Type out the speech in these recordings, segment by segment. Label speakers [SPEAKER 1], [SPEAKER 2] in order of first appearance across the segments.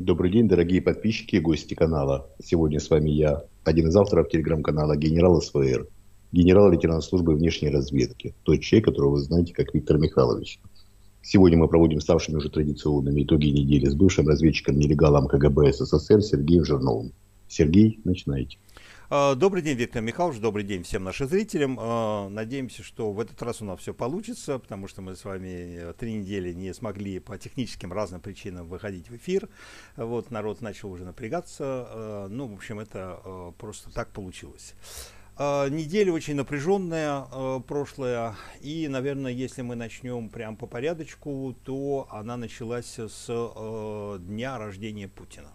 [SPEAKER 1] Добрый день, дорогие подписчики и гости канала. Сегодня с вами я, один из авторов телеграм-канала «Генерал СВР», генерал-лейтенант службы внешней разведки, тот человек, которого вы знаете как Виктор Михайлович. Сегодня мы проводим ставшими уже традиционными итоги недели с бывшим разведчиком-нелегалом КГБ СССР Сергеем Жирновым. Сергей, начинайте.
[SPEAKER 2] А, добрый день, Виктор Михайлович, добрый день всем нашим зрителям. А, надеемся, что в этот раз у нас все получится, потому что мы с вами э, три недели не смогли по техническим разным причинам выходить в эфир. Вот народ начал уже напрягаться. А, ну, в общем, это просто так получилось. Неделя очень напряженная прошлая, и, наверное, если мы начнем прям по порядочку, то она началась с дня рождения Путина.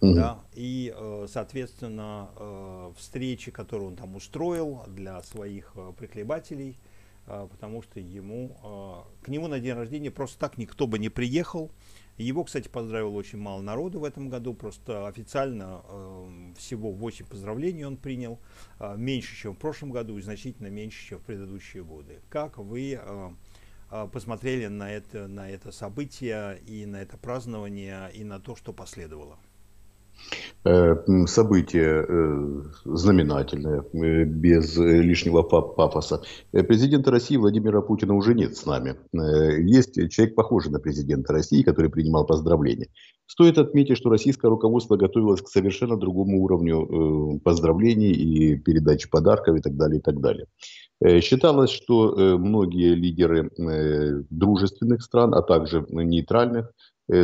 [SPEAKER 2] Mm-hmm. Да, и, э, соответственно, э, встречи, которые он там устроил для своих э, прихлебателей, потому что ему, к нему на день рождения просто так никто бы не приехал. Его, кстати, поздравил очень мало народу в этом году, просто официально всего 8 поздравлений он принял, меньше, чем в прошлом году и значительно меньше, чем в предыдущие годы. Как вы посмотрели на это, на это событие и на это празднование и на то, что последовало?
[SPEAKER 1] Э, событие э, знаменательное, э, без лишнего пафоса. Президента России Владимира Путина уже нет с нами. Есть человек, похожий на президента России, который принимал поздравления. Стоит отметить, что российское руководство готовилось к совершенно другому уровню поздравлений и передачи подарков и так далее, и так далее. Считалось, что многие лидеры дружественных стран, а также нейтральных,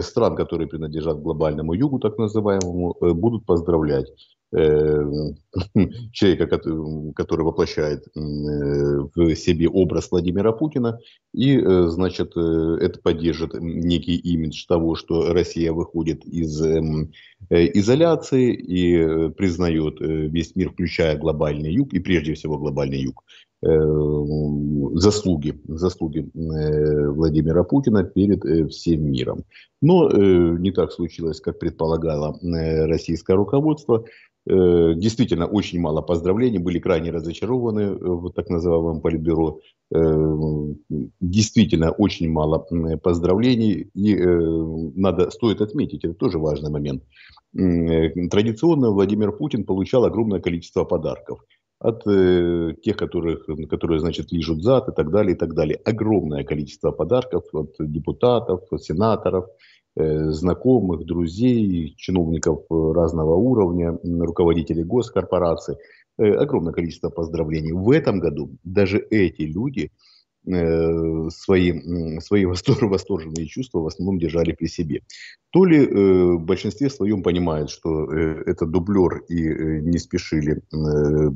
[SPEAKER 1] стран, которые принадлежат глобальному югу, так называемому, э, будут поздравлять э, человека, который воплощает в себе образ Владимира Путина, и, значит, это поддержит некий имидж того, что Россия выходит из эм, изоляции и признает весь мир, включая глобальный юг, и прежде всего глобальный юг, заслуги, заслуги Владимира Путина перед всем миром. Но э, не так случилось, как предполагало э, российское руководство. Э, действительно, очень мало поздравлений, были крайне разочарованы э, в так называемом политбюро. Э, действительно, очень мало э, поздравлений. И э, надо, стоит отметить, это тоже важный момент. Э, традиционно Владимир Путин получал огромное количество подарков от э, тех, которых, которые, значит, лижут зад и так далее, и так далее. Огромное количество подарков от депутатов, сенаторов, Э, знакомых, друзей, чиновников разного уровня, руководителей госкорпораций. Э, огромное количество поздравлений. В этом году даже эти люди свои, свои восторженные чувства в основном держали при себе. То ли в большинстве своем понимают, что это дублер и не спешили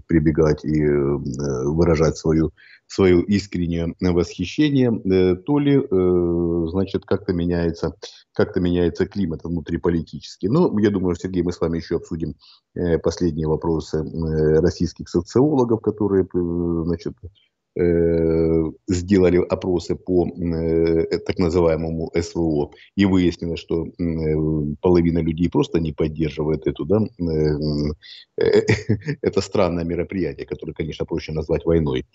[SPEAKER 1] прибегать и выражать свою свое искреннее восхищение, э, то ли, э, значит, как-то меняется, как-то меняется климат внутриполитический. Но я думаю, Сергей, мы с вами еще обсудим э, последние вопросы российских социологов, которые, значит, Э, сделали опросы по э, так называемому СВО, и выяснилось, что э, половина людей просто не поддерживает эту, да, это странное мероприятие, которое, конечно, проще назвать войной,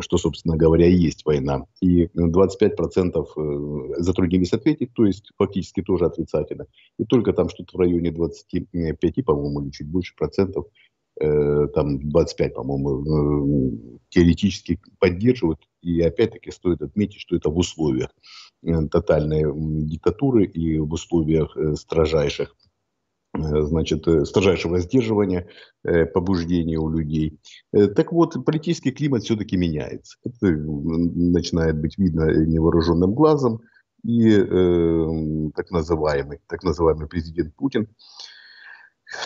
[SPEAKER 1] что, собственно говоря, и есть война. И 25% затруднились ответить, то есть фактически тоже отрицательно. И только там что-то в районе 25, по-моему, или чуть больше процентов Э, там 25, по-моему, э, теоретически поддерживают. И опять-таки стоит отметить, что это в условиях э, тотальной диктатуры и в условиях строжайших значит, строжайшего сдерживания побуждения у людей. Так вот, политический климат все-таки меняется. Это начинает быть видно невооруженным глазом. И э, так называемый, так называемый президент Путин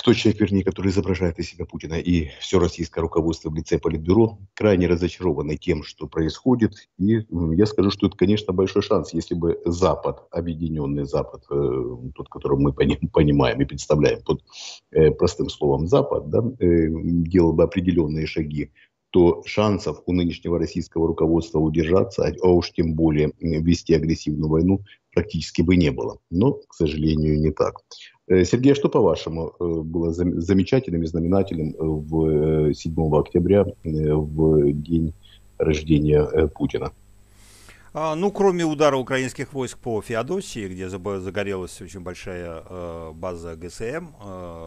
[SPEAKER 1] тот человек, вернее, который изображает из себя Путина и все российское руководство в лице Политбюро, крайне разочарованы тем, что происходит. И я скажу, что это, конечно, большой шанс, если бы Запад, объединенный Запад, э, тот, который мы понимаем и представляем под э, простым словом Запад, да, э, делал бы определенные шаги то шансов у нынешнего российского руководства удержаться, а уж тем более вести агрессивную войну, практически бы не было. Но, к сожалению, не так. Э, Сергей, а что по-вашему э, было замечательным и знаменательным э, в 7 октября, в день рождения Путина?
[SPEAKER 2] А, ну, кроме удара украинских войск по Феодосии, где загорелась очень большая база ГСМ,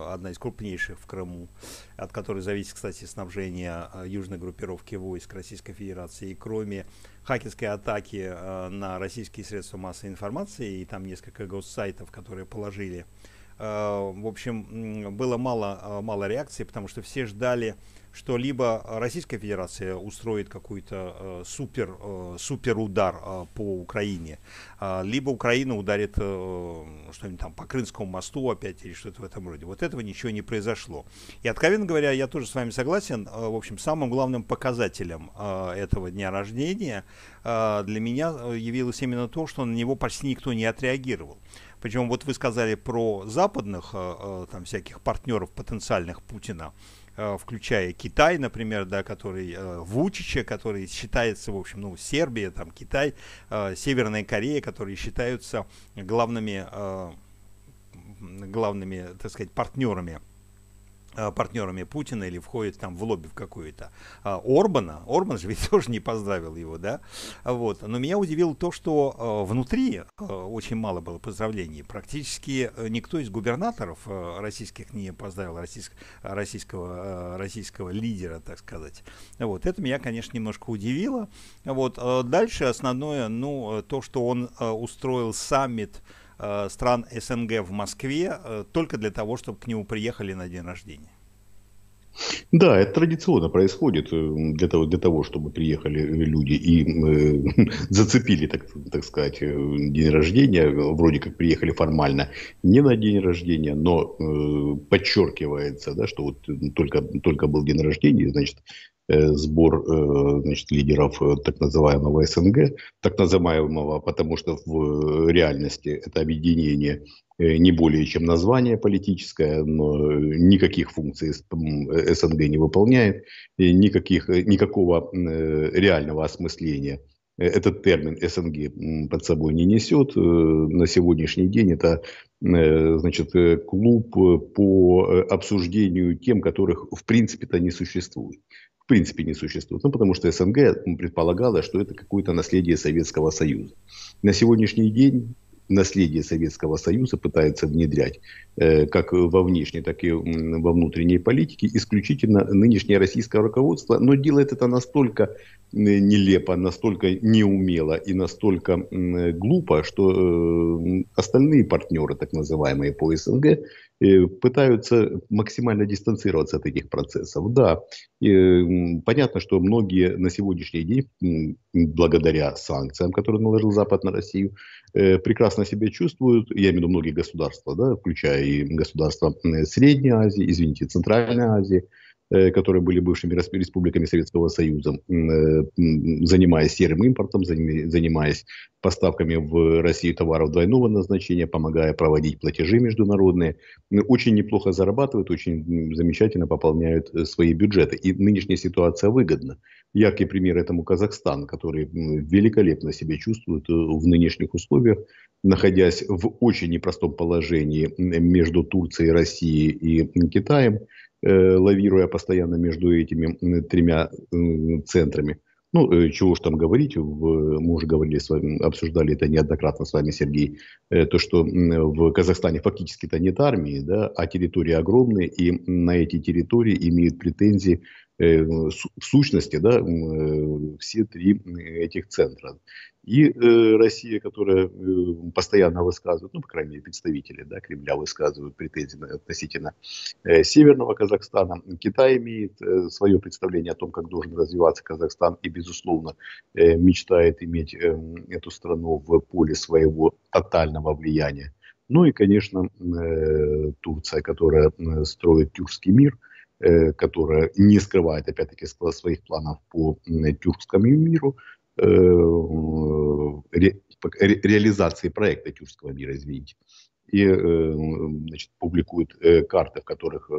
[SPEAKER 2] одна из крупнейших в Крыму, от которой зависит, кстати, снабжение южной группировки войск Российской Федерации, и кроме хакерской атаки на российские средства массовой информации, и там несколько госсайтов, которые положили в общем, было мало, мало реакции, потому что все ждали что либо Российская Федерация устроит какой-то э, супер, э, супер удар э, по Украине, э, либо Украина ударит э, что-нибудь там по Крымскому мосту опять или что-то в этом роде. Вот этого ничего не произошло. И откровенно говоря, я тоже с вами согласен. Э, в общем, самым главным показателем э, этого дня рождения э, для меня э, явилось именно то, что на него почти никто не отреагировал. Причем вот вы сказали про западных э, э там всяких партнеров потенциальных Путина. Э, включая Китай, например, да, который Вучича, который считается, в общем, ну, Сербия, там, Китай, Северная Корея, которые считаются главными, главными, так сказать, партнерами партнерами Путина или входит там в лобби в какую-то. А Орбана, Орбан же ведь тоже не поздравил его, да? Вот. Но меня удивило то, что э, внутри э, очень мало было поздравлений. Практически никто из губернаторов российских не поздравил российск, российского, российского лидера, так сказать. Вот. Это меня, конечно, немножко удивило. Вот. Дальше основное, ну, то, что он устроил саммит Э, стран СНГ в Москве э, только для того, чтобы к нему приехали на день рождения.
[SPEAKER 1] Да, это традиционно происходит э, для того, для того чтобы приехали люди и э, зацепили, так, так сказать, день рождения. Вроде как приехали формально не на день рождения, но э, подчеркивается, да, что вот только, только был день рождения, значит, Э, сбор э, значит, лидеров э, так называемого СНГ, так называемого, потому что в реальности это объединение не более чем название политическое, но никаких функций СНГ не выполняет, никаких, никакого реального осмысления этот термин СНГ под собой не несет. На сегодняшний день это значит, клуб по обсуждению тем, которых в принципе-то не существует принципе не существует. Ну, потому что СНГ предполагало, что это какое-то наследие Советского Союза. На сегодняшний день наследие Советского Союза пытается внедрять э, как во внешней, так и во внутренней политике исключительно нынешнее российское руководство, но делает это настолько нелепо, настолько неумело и настолько э, глупо, что э, остальные партнеры, так называемые по СНГ, пытаются максимально дистанцироваться от этих процессов. Да, понятно, что многие на сегодняшний день, благодаря санкциям, которые наложил Запад на Россию, э, прекрасно себя чувствуют, я имею в виду многие государства, да, включая и государства Средней Азии, извините, Центральной Азии, которые были бывшими республиками Советского Союза, э, занимаясь серым импортом, занимаясь поставками в Россию товаров двойного назначения, помогая проводить платежи международные, очень неплохо зарабатывают, очень замечательно пополняют э, свои бюджеты. И нынешняя ситуация выгодна. Яркий пример этому Казахстан, который великолепно себя чувствует в нынешних условиях, находясь в очень непростом положении между Турцией, Россией и Китаем, Э, лавируя постоянно между этими тремя центрами. Ну, э, чего уж там говорить, мы уже говорили с вами, обсуждали это неоднократно с вами, Сергей, э, то, что в Казахстане фактически-то нет армии, да, а территории огромные, и на эти территории имеют претензии в сущности, да, все три этих центра. И э, Россия, которая э, постоянно высказывает, ну, по крайней мере, представители да, Кремля высказывают претензии относительно э, Северного Казахстана. Китай имеет э, свое представление о том, как должен развиваться Казахстан и, безусловно, э, мечтает иметь э, эту страну в поле своего тотального влияния. Ну и, конечно, э, Турция, которая э, строит тюркский мир, э, которая не скрывает, опять-таки, своих планов по тюркскому миру, Э, ре, ре, реализации проекта Тюркского мира, извините. И э, значит, публикуют э, карты, в которых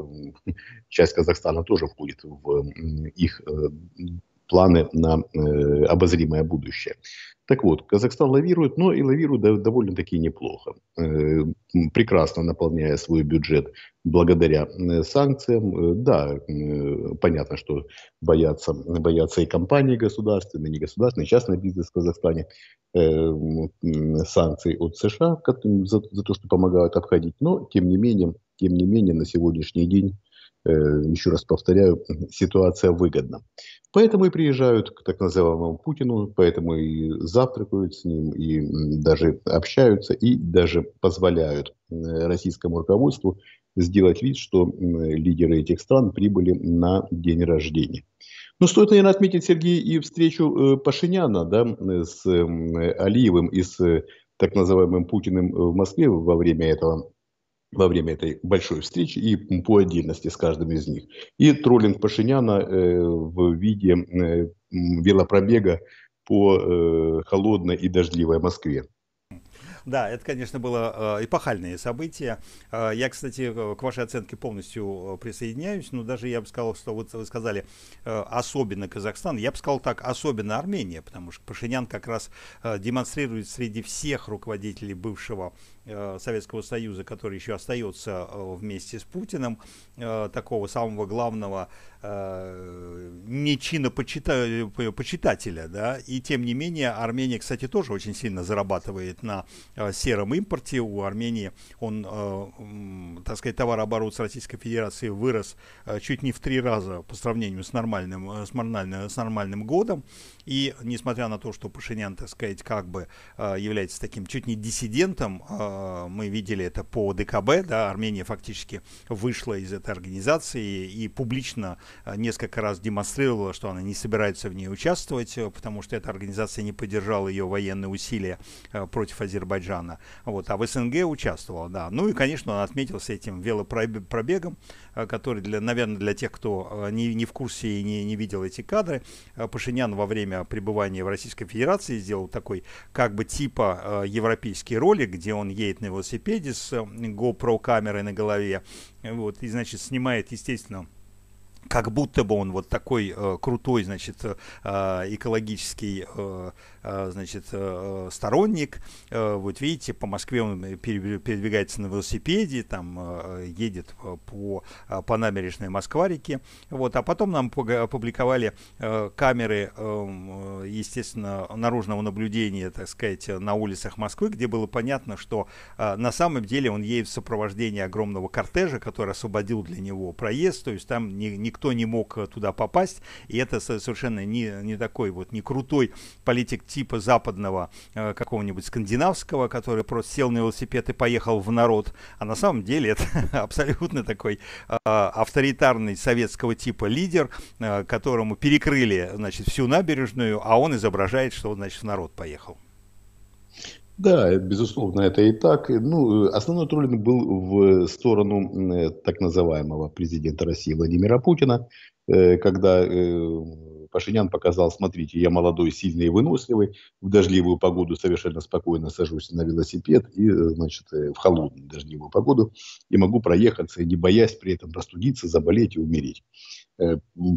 [SPEAKER 1] часть Казахстана тоже входит в их планы на обозримое будущее. Так вот, Казахстан лавирует, но и лавирует довольно-таки неплохо, прекрасно наполняя свой бюджет благодаря санкциям. Да, понятно, что боятся, боятся и компании государственные, негосударственные, частный бизнес в Казахстане санкций от США за, за то, что помогают обходить. Но, тем не менее, тем не менее, на сегодняшний день, э, еще раз повторяю, ситуация выгодна. Поэтому и приезжают к так называемому Путину, поэтому и завтракают с ним, и даже общаются, и даже позволяют э, российскому руководству сделать вид, что лидеры этих стран прибыли на день рождения. Ну, стоит, наверное, отметить, Сергей, и встречу э, Пашиняна да, с Алиевым и с так называемым Путиным в Москве во время этого во время этой большой встречи и по отдельности с каждым из них. И троллинг Пашиняна э, в виде э, велопробега по э, холодной и дождливой Москве.
[SPEAKER 2] Да, это, конечно, было э, эпохальное событие. Э, я, кстати, к вашей оценке полностью присоединяюсь, но даже я бы сказал, что вот вы сказали э, особенно Казахстан, я бы сказал так, особенно Армения, потому что Пашинян как раз э, демонстрирует среди всех руководителей бывшего Э, Советского Союза, который еще остается э, вместе с Путиным, э, такого самого главного не чинопочитателя, да, и тем не менее Армения, кстати, тоже очень сильно зарабатывает на сером импорте. У Армении он, так сказать, товарооборот с Российской Федерацией вырос чуть не в три раза по сравнению с нормальным, с нормальным, с нормальным годом. И несмотря на то, что Пашинян, так сказать, как бы является таким чуть не диссидентом, Э, мы видели это по ДКБ, да, Армения фактически вышла из этой организации и публично э, несколько раз демонстрировала, что она не собирается в ней участвовать, э, потому что эта организация не поддержала ее военные усилия против Азербайджана. Вот, а в СНГ участвовала, да. Ну и, конечно, он отметился этим велопробегом, который, для, наверное, для тех, кто не, не в курсе и не, не видел эти кадры, Пашинян во время пребывания в Российской Федерации сделал такой как бы типа европейский ролик, где он едет на велосипеде с GoPro камерой на голове, вот, и, значит, снимает, естественно, как будто бы он вот такой э, крутой, значит, э, экологический, э, э, значит, э, сторонник. Э, вот видите, по Москве он передвигается на велосипеде, там э, едет по, по набережной Москва-реки. Вот, а потом нам опубликовали э, камеры, э, естественно, наружного наблюдения, так сказать, на улицах Москвы, где было понятно, что э, на самом деле он едет в сопровождении огромного кортежа, который освободил для него проезд, то есть там не, никто не мог э, туда попасть, и это совершенно не, не такой вот, не крутой политик типа западного э, какого-нибудь скандинавского, который просто сел на велосипед и поехал в народ, а на самом деле это абсолютно такой э, авторитарный советского типа лидер, э, которому перекрыли, значит, всю набережную, а он изображает, что он, значит, в народ поехал.
[SPEAKER 1] Да, безусловно, это и так. Ну, основной троллинг был в сторону э, так называемого президента России Владимира Путина, э, когда э, Пашинян показал, смотрите, я молодой, сильный и выносливый, в дождливую погоду совершенно спокойно сажусь на велосипед и, значит, в холодную дождливую погоду и могу проехаться, не боясь при этом простудиться, заболеть и умереть.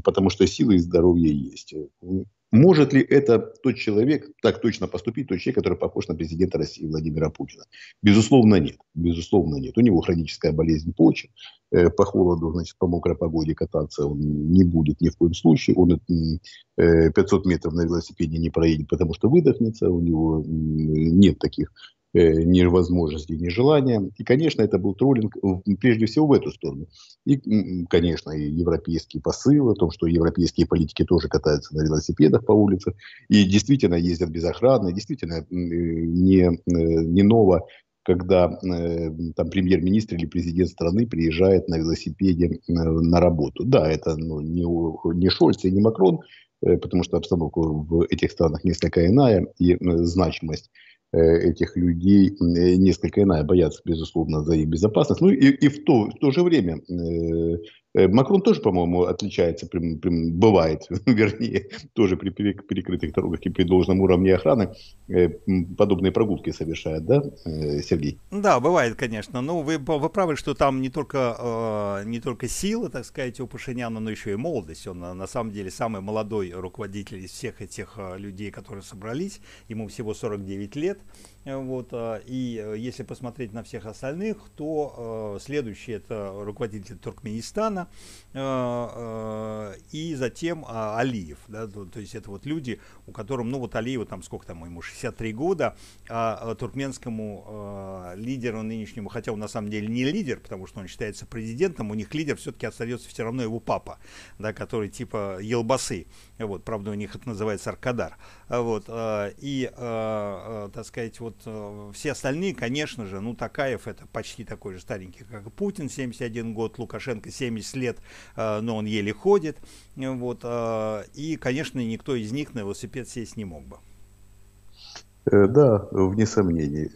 [SPEAKER 1] Потому что силы и здоровье есть. Может ли это тот человек так точно поступить, тот человек, который похож на президента России Владимира Путина? Безусловно, нет. Безусловно, нет. У него хроническая болезнь почек. Э, по холоду, значит, по мокрой погоде кататься он не будет ни в коем случае. Он 500 э, метров на велосипеде не проедет, потому что выдохнется. У него нет таких Э, ни возможности, ни желания. И, конечно, это был троллинг прежде всего в эту сторону. И, конечно, и европейский посыл о том, что европейские политики тоже катаются на велосипедах по улице и действительно ездят без охраны, действительно э, не, э, не ново когда там премьер-министр или президент страны приезжает на велосипеде на работу. Да, это ну, не, не Шольц и не Макрон, потому что обстановка в этих странах несколько иная, и значимость этих людей э, несколько иная, боятся, безусловно, за их безопасность. Ну и, и в, то, в то же время э, Э, Макрон тоже, по-моему, отличается, прям, прям, бывает, вернее, тоже при перекрытых дорогах и при должном уровне охраны э, подобные прогулки совершает, да, э, Сергей?
[SPEAKER 2] Да, бывает, конечно. Но вы, вы правы, что там не только, не только сила, так сказать, у Пашиняна, но еще и молодость. Он на самом деле самый молодой руководитель из всех этих людей, которые собрались. Ему всего 49 лет. Вот, а, и э, если посмотреть на всех остальных, то э, следующий это руководитель Туркменистана э, и затем Алиев. Да, то, есть это вот люди, у которых, ну вот Алиеву там сколько там, ему 63 года, а туркменскому лидеру нынешнему, хотя он на самом деле не лидер, потому что он считается президентом, у них лидер все-таки остается все равно его папа, да, который типа Елбасы. Вот, правда, у них это называется Аркадар. Вот, и, так сказать, вот вот э, все остальные, конечно же, ну, Такаев это почти такой же старенький, как и Путин, 71 год, Лукашенко 70 лет, э, но он еле ходит, вот, э, и, конечно, никто из них на велосипед сесть не мог бы.
[SPEAKER 1] Да, вне сомнений.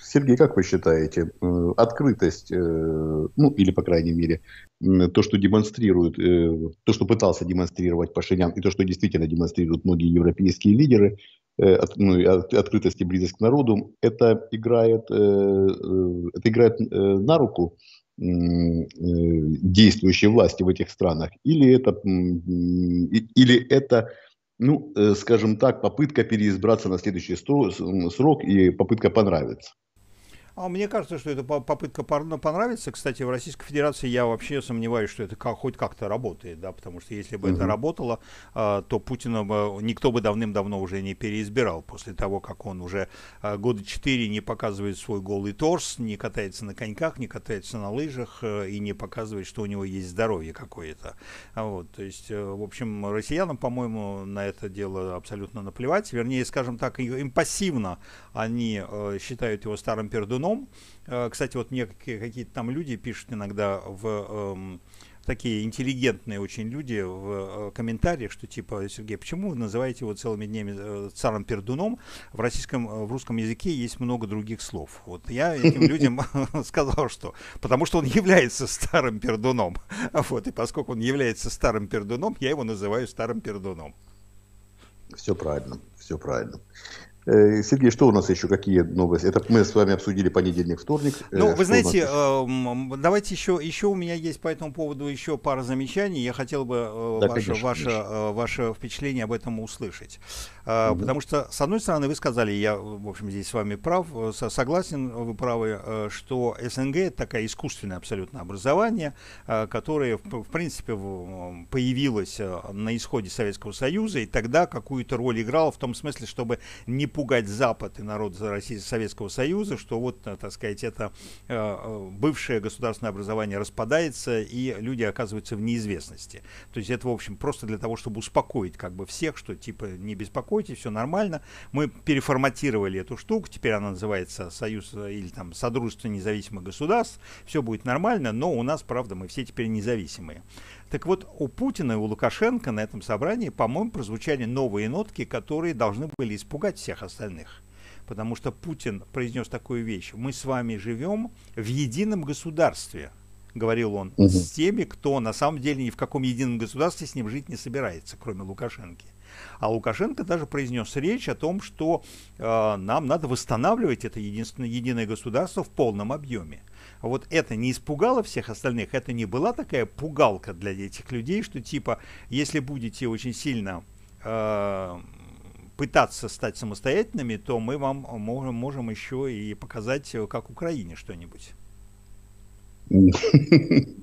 [SPEAKER 1] Сергей, как вы считаете, открытость, ну или по крайней мере, то, что демонстрирует, то, что пытался демонстрировать Пашинян, и то, что действительно демонстрируют многие европейские лидеры, от, ну, от, открытость и близость к народу, это играет, э, э, это играет на руку действующей власти в этих странах, или это, или это ну, скажем так, попытка переизбраться на следующий срок и попытка понравиться.
[SPEAKER 2] А мне кажется, что это попытка понравиться. Кстати, в Российской Федерации я вообще сомневаюсь, что это как, хоть как-то работает, да, потому что если бы угу. это работало, а, то Путина бы никто бы давным-давно уже не переизбирал после того, как он уже а, года четыре не показывает свой голый торс, не катается на коньках, не катается на лыжах э, и не показывает, что у него есть здоровье какое-то. Вот, то есть, э, в общем, россиянам, по-моему, на это дело абсолютно наплевать. Вернее, скажем так, им пассивно они э, считают его старым пердуном, основном, э, кстати, вот мне какие-то там люди пишут иногда в эм, такие интеллигентные очень люди в э, комментариях, что типа, Сергей, почему вы называете его целыми днями э, царом Пердуном? В российском, в русском языке есть много других слов. Вот я этим людям сказал, что потому что он является старым Пердуном. Вот, и поскольку он является старым Пердуном, я его называю старым Пердуном.
[SPEAKER 1] Все правильно, все правильно. Э, Сергей, что у нас еще, какие новости? Это мы с вами обсудили понедельник, вторник.
[SPEAKER 2] Э, ну, вы знаете, давайте еще, еще у меня есть по этому поводу еще пара замечаний. Я хотел бы э, да, ваше, конечно, ваше, конечно. ваше впечатление об этом услышать. Угу. Потому что, с одной стороны, вы сказали, я, в общем, здесь с вами прав, согласен, вы правы, что СНГ это такое искусственное абсолютно образование, которое, в принципе, появилось на исходе Советского Союза, и тогда какую-то роль играло в том смысле, чтобы не пугать Запад и народ Советского Союза, что вот, э, так сказать, это э, э, бывшее государственное образование распадается, и люди оказываются в неизвестности. То есть это, в общем, просто для того, чтобы успокоить как бы всех, что типа не беспокойтесь, все нормально. Мы переформатировали эту штуку, теперь она называется Союз или там Содружество независимых государств, все будет нормально, но у нас, правда, мы все теперь независимые. Так вот, у Путина и у Лукашенко на этом собрании, по-моему, прозвучали новые нотки, которые должны были испугать всех остальных. Потому что Путин произнес такую вещь. Мы с вами живем в едином государстве, говорил он, угу. с теми, кто на самом деле ни в каком едином государстве с ним жить не собирается, кроме Лукашенки. А Лукашенко даже произнес речь о том, что э, нам надо восстанавливать это единственное единое государство в полном объеме вот это не испугало всех остальных, это не была такая пугалка для этих людей, что типа, если будете очень сильно э, пытаться стать самостоятельными, то мы вам можем, можем еще и показать, как Украине что-нибудь.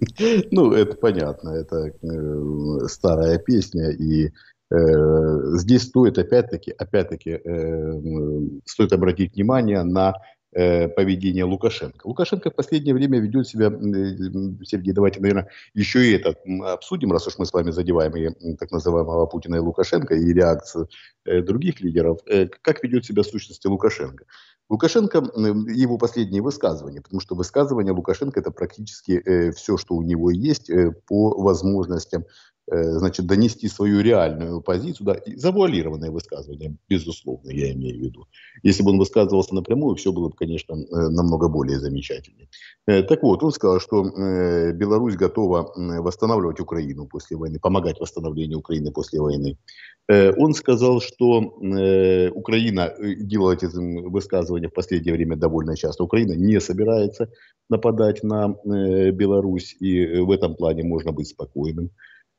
[SPEAKER 1] Ну, это понятно, это э, старая песня, и э, здесь стоит опять-таки, опять-таки, э, стоит обратить внимание на Э, поведения Лукашенко. Лукашенко в последнее время ведет себя, э, Сергей, давайте, наверное, еще и это обсудим, раз уж мы с вами задеваем и так называемого Путина и Лукашенко, и реакцию э, других лидеров. Как ведет себя в сущности Лукашенко? Лукашенко, его последние высказывания, потому что высказывания Лукашенко это практически все, что у него есть по возможностям Э, значит, донести свою реальную позицию, да, завуалированное высказывание, безусловно, я имею в виду. Если бы он высказывался напрямую, все было бы, конечно, э, намного более замечательнее. Э, так вот, он сказал, что Беларусь готова восстанавливать Украину после войны, помогать восстановлению Украины после войны. Он сказал, что Украина, делал эти высказывания в последнее время довольно часто, Украина не собирается нападать на Беларусь, и в этом плане можно быть спокойным.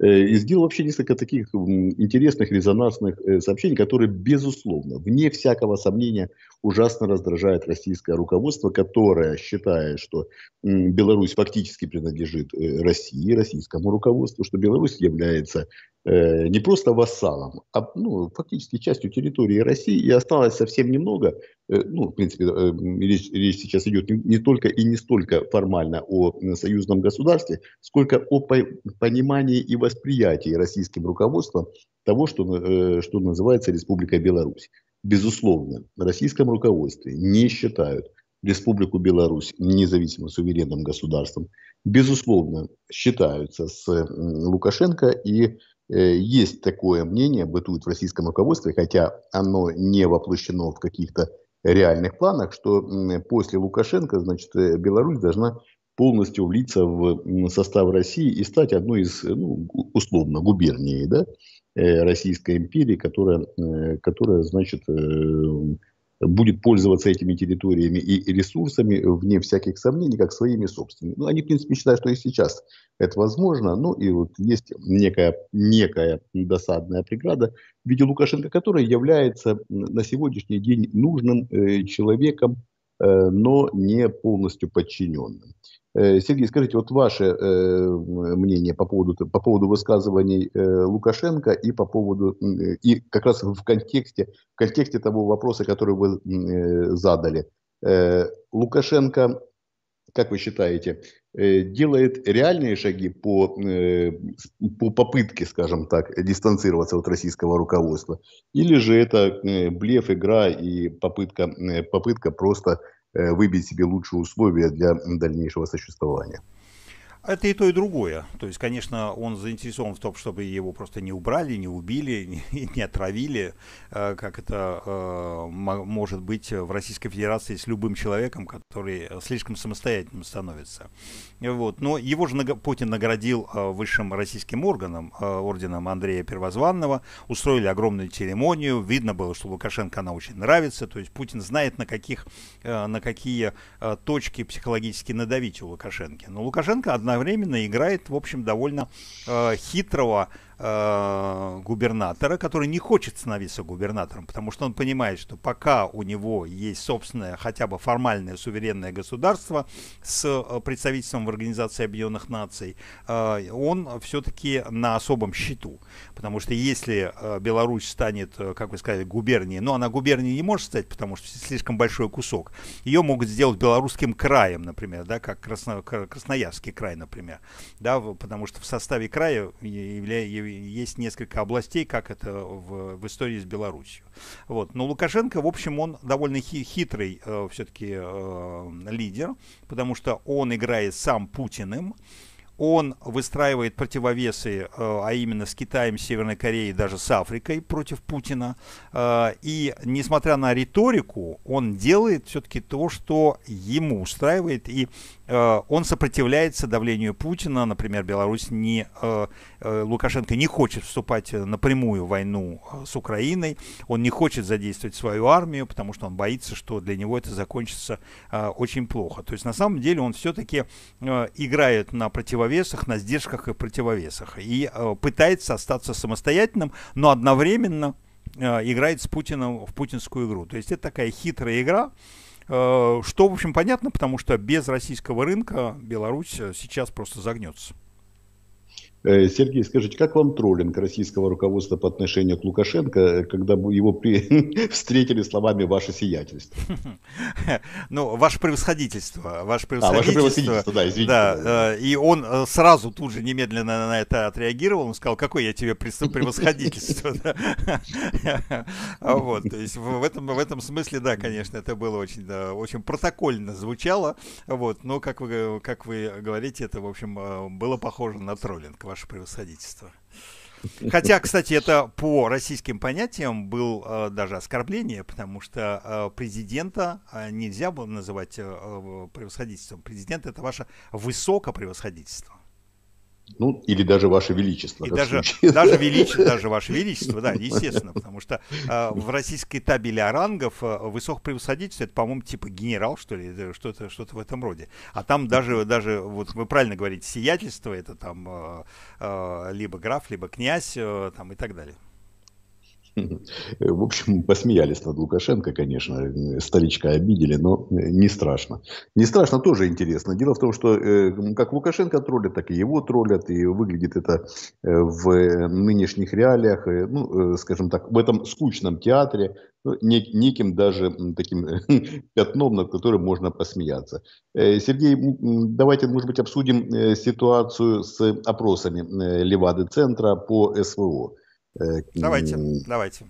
[SPEAKER 1] Э, и сделал вообще несколько таких интересных резонансных э, сообщений, которые, безусловно, вне всякого сомнения, ужасно раздражает российское руководство, которое считает, что Беларусь фактически принадлежит э, России, российскому руководству, что Беларусь является не просто вассалом, а ну, фактически частью территории России, и осталось совсем немного. Э, ну, в принципе, э, речь, речь сейчас идет не, не только и не столько формально о союзном государстве, сколько о по понимании и восприятии российским руководством того, что, э, что называется Республика Беларусь. Безусловно, в российском руководстве не считают Республику Беларусь независимым суверенным государством. Безусловно, считаются с Лукашенко и э, есть такое мнение, бытует в российском руководстве, хотя оно не воплощено в каких-то реальных планах, что после Лукашенко, значит, э, Беларусь должна полностью влиться в состав России и стать одной из, ну, условно, губерний, да, Э, Российской империи, которая, э, которая значит, э, будет пользоваться этими территориями и ресурсами, вне всяких сомнений, как своими собственными. Ну, они, в принципе, считают, что и сейчас это возможно. Ну, и вот есть некая, некая досадная преграда в виде Лукашенко, которая является на сегодняшний день нужным человеком, но не полностью подчиненным. Э, Сергей, скажите, вот ваше э, мнение по поводу, по поводу высказываний э, Лукашенко и по поводу, и как раз в контексте, в контексте того вопроса, который вы задали. Лукашенко, как вы считаете, делает реальные шаги по, по попытке, скажем так, дистанцироваться от российского руководства? Или же это блеф, игра и попытка, попытка просто выбить себе лучшие условия для дальнейшего существования.
[SPEAKER 2] Это и то, и другое. То есть, конечно, он заинтересован в том, чтобы его просто не убрали, не убили, не, отравили, э, как это э, может быть в Российской Федерации с любым человеком, который слишком самостоятельным становится. Вот. Но его же Путин наградил э, высшим российским органом, орденом Андрея Первозванного, устроили огромную церемонию, видно было, что Лукашенко она очень нравится, то есть Путин знает, на, каких, на какие точки психологически надавить у Лукашенко. Но Лукашенко одна одновременно играет, в общем, довольно э, хитрого Э, губернатора, который не хочет становиться губернатором, потому что он понимает, что пока у него есть собственное, хотя бы формальное суверенное государство с э, представительством в Организации Объединенных Наций, э, он все-таки на особом счету. Потому что если Беларусь станет, как вы сказали, губернией, но она губернией не может стать, потому что слишком большой кусок, ее могут сделать белорусским краем, например, да, как Красно, Красноярский край, например, да, потому что в составе края является есть несколько областей, как это в, в истории с Беларусью. Вот. Но Лукашенко, в общем, он довольно хитрый э, все-таки э, лидер, потому что он играет сам Путиным, он выстраивает противовесы, э, а именно с Китаем, Северной Кореей, даже с Африкой против Путина. Э, и несмотря на риторику, он делает все-таки то, что ему устраивает. И он сопротивляется давлению Путина, например, Беларусь не, э, э, Лукашенко не хочет вступать напрямую в войну с Украиной, он не хочет задействовать свою армию, потому что он боится, что для него это закончится очень плохо. То есть на самом деле он все-таки играет на противовесах, на сдержках и противовесах и пытается остаться самостоятельным, но одновременно играет с Путиным в путинскую игру. То есть это такая хитрая игра, Э, что, в общем, понятно, потому что без российского рынка Беларусь э, сейчас просто загнется.
[SPEAKER 1] Э, Сергей, скажите, как вам троллинг российского руководства по отношению к Лукашенко, когда его при... встретили словами «ваше сиятельство»?
[SPEAKER 2] Ну, ваше превосходительство. Ваше превосходительство, а, ваше превосходительство, да, извините. Да, э, и он э, сразу тут же немедленно на это отреагировал. Он сказал, какое я тебе превосходительство. Вот, то есть в этом, в этом смысле, да, конечно, это было очень, да, очень протокольно звучало. Вот, но, как вы, как вы говорите, это, в общем, было похоже на троллинг ваше превосходительство. Хотя, кстати, это по российским понятиям был э, даже оскорбление, потому что э, президента э, нельзя было называть э, превосходительством. Президент это ваше высокопревосходительство.
[SPEAKER 1] Ну, или даже Ваше Величество.
[SPEAKER 2] И даже, даже, величество, даже Ваше Величество, да, естественно, потому что э, в российской табеле о рангов э, высокопревосходительство, это, по-моему, типа генерал, что ли, что-то что в этом роде. А там даже, даже, вот вы правильно говорите, сиятельство, это там э, э, либо граф, либо князь, э, там и так далее.
[SPEAKER 1] В общем, посмеялись над Лукашенко, конечно, старичка обидели, но не страшно. Не страшно, тоже интересно. Дело в том, что э, как Лукашенко троллят, так и его троллят, и выглядит это э, в нынешних реалиях, э, ну, скажем так, в этом скучном театре, ну, неким даже таким пятном, над которым можно посмеяться. Сергей, давайте, может быть, обсудим ситуацию с опросами Левады-центра по СВО.
[SPEAKER 2] Давайте, давайте.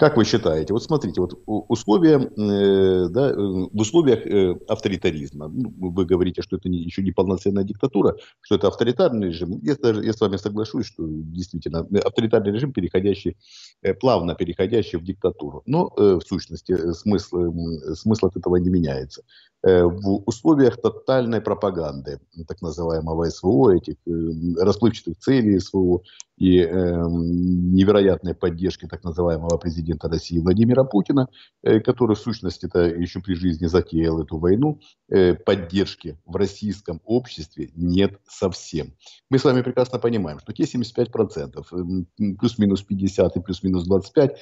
[SPEAKER 1] Как вы считаете? Вот смотрите, вот условия, э, да, э, в условиях э, авторитаризма, ну, вы говорите, что это не, еще не полноценная диктатура, что это авторитарный режим. Я, даже, я с вами соглашусь, что действительно авторитарный режим, переходящий, плавно переходящий в диктатуру. Но в сущности смысл, смысл от этого не меняется. В условиях тотальной пропаганды, так называемого СВО, этих расплывчатых целей СВО и невероятной поддержки так называемого президента России Владимира Путина, э, который в сущности-то еще при жизни затеял эту войну, э, поддержки в российском обществе нет совсем. Мы с вами прекрасно понимаем, что те 75%, плюс-минус 50 и плюс-минус 25,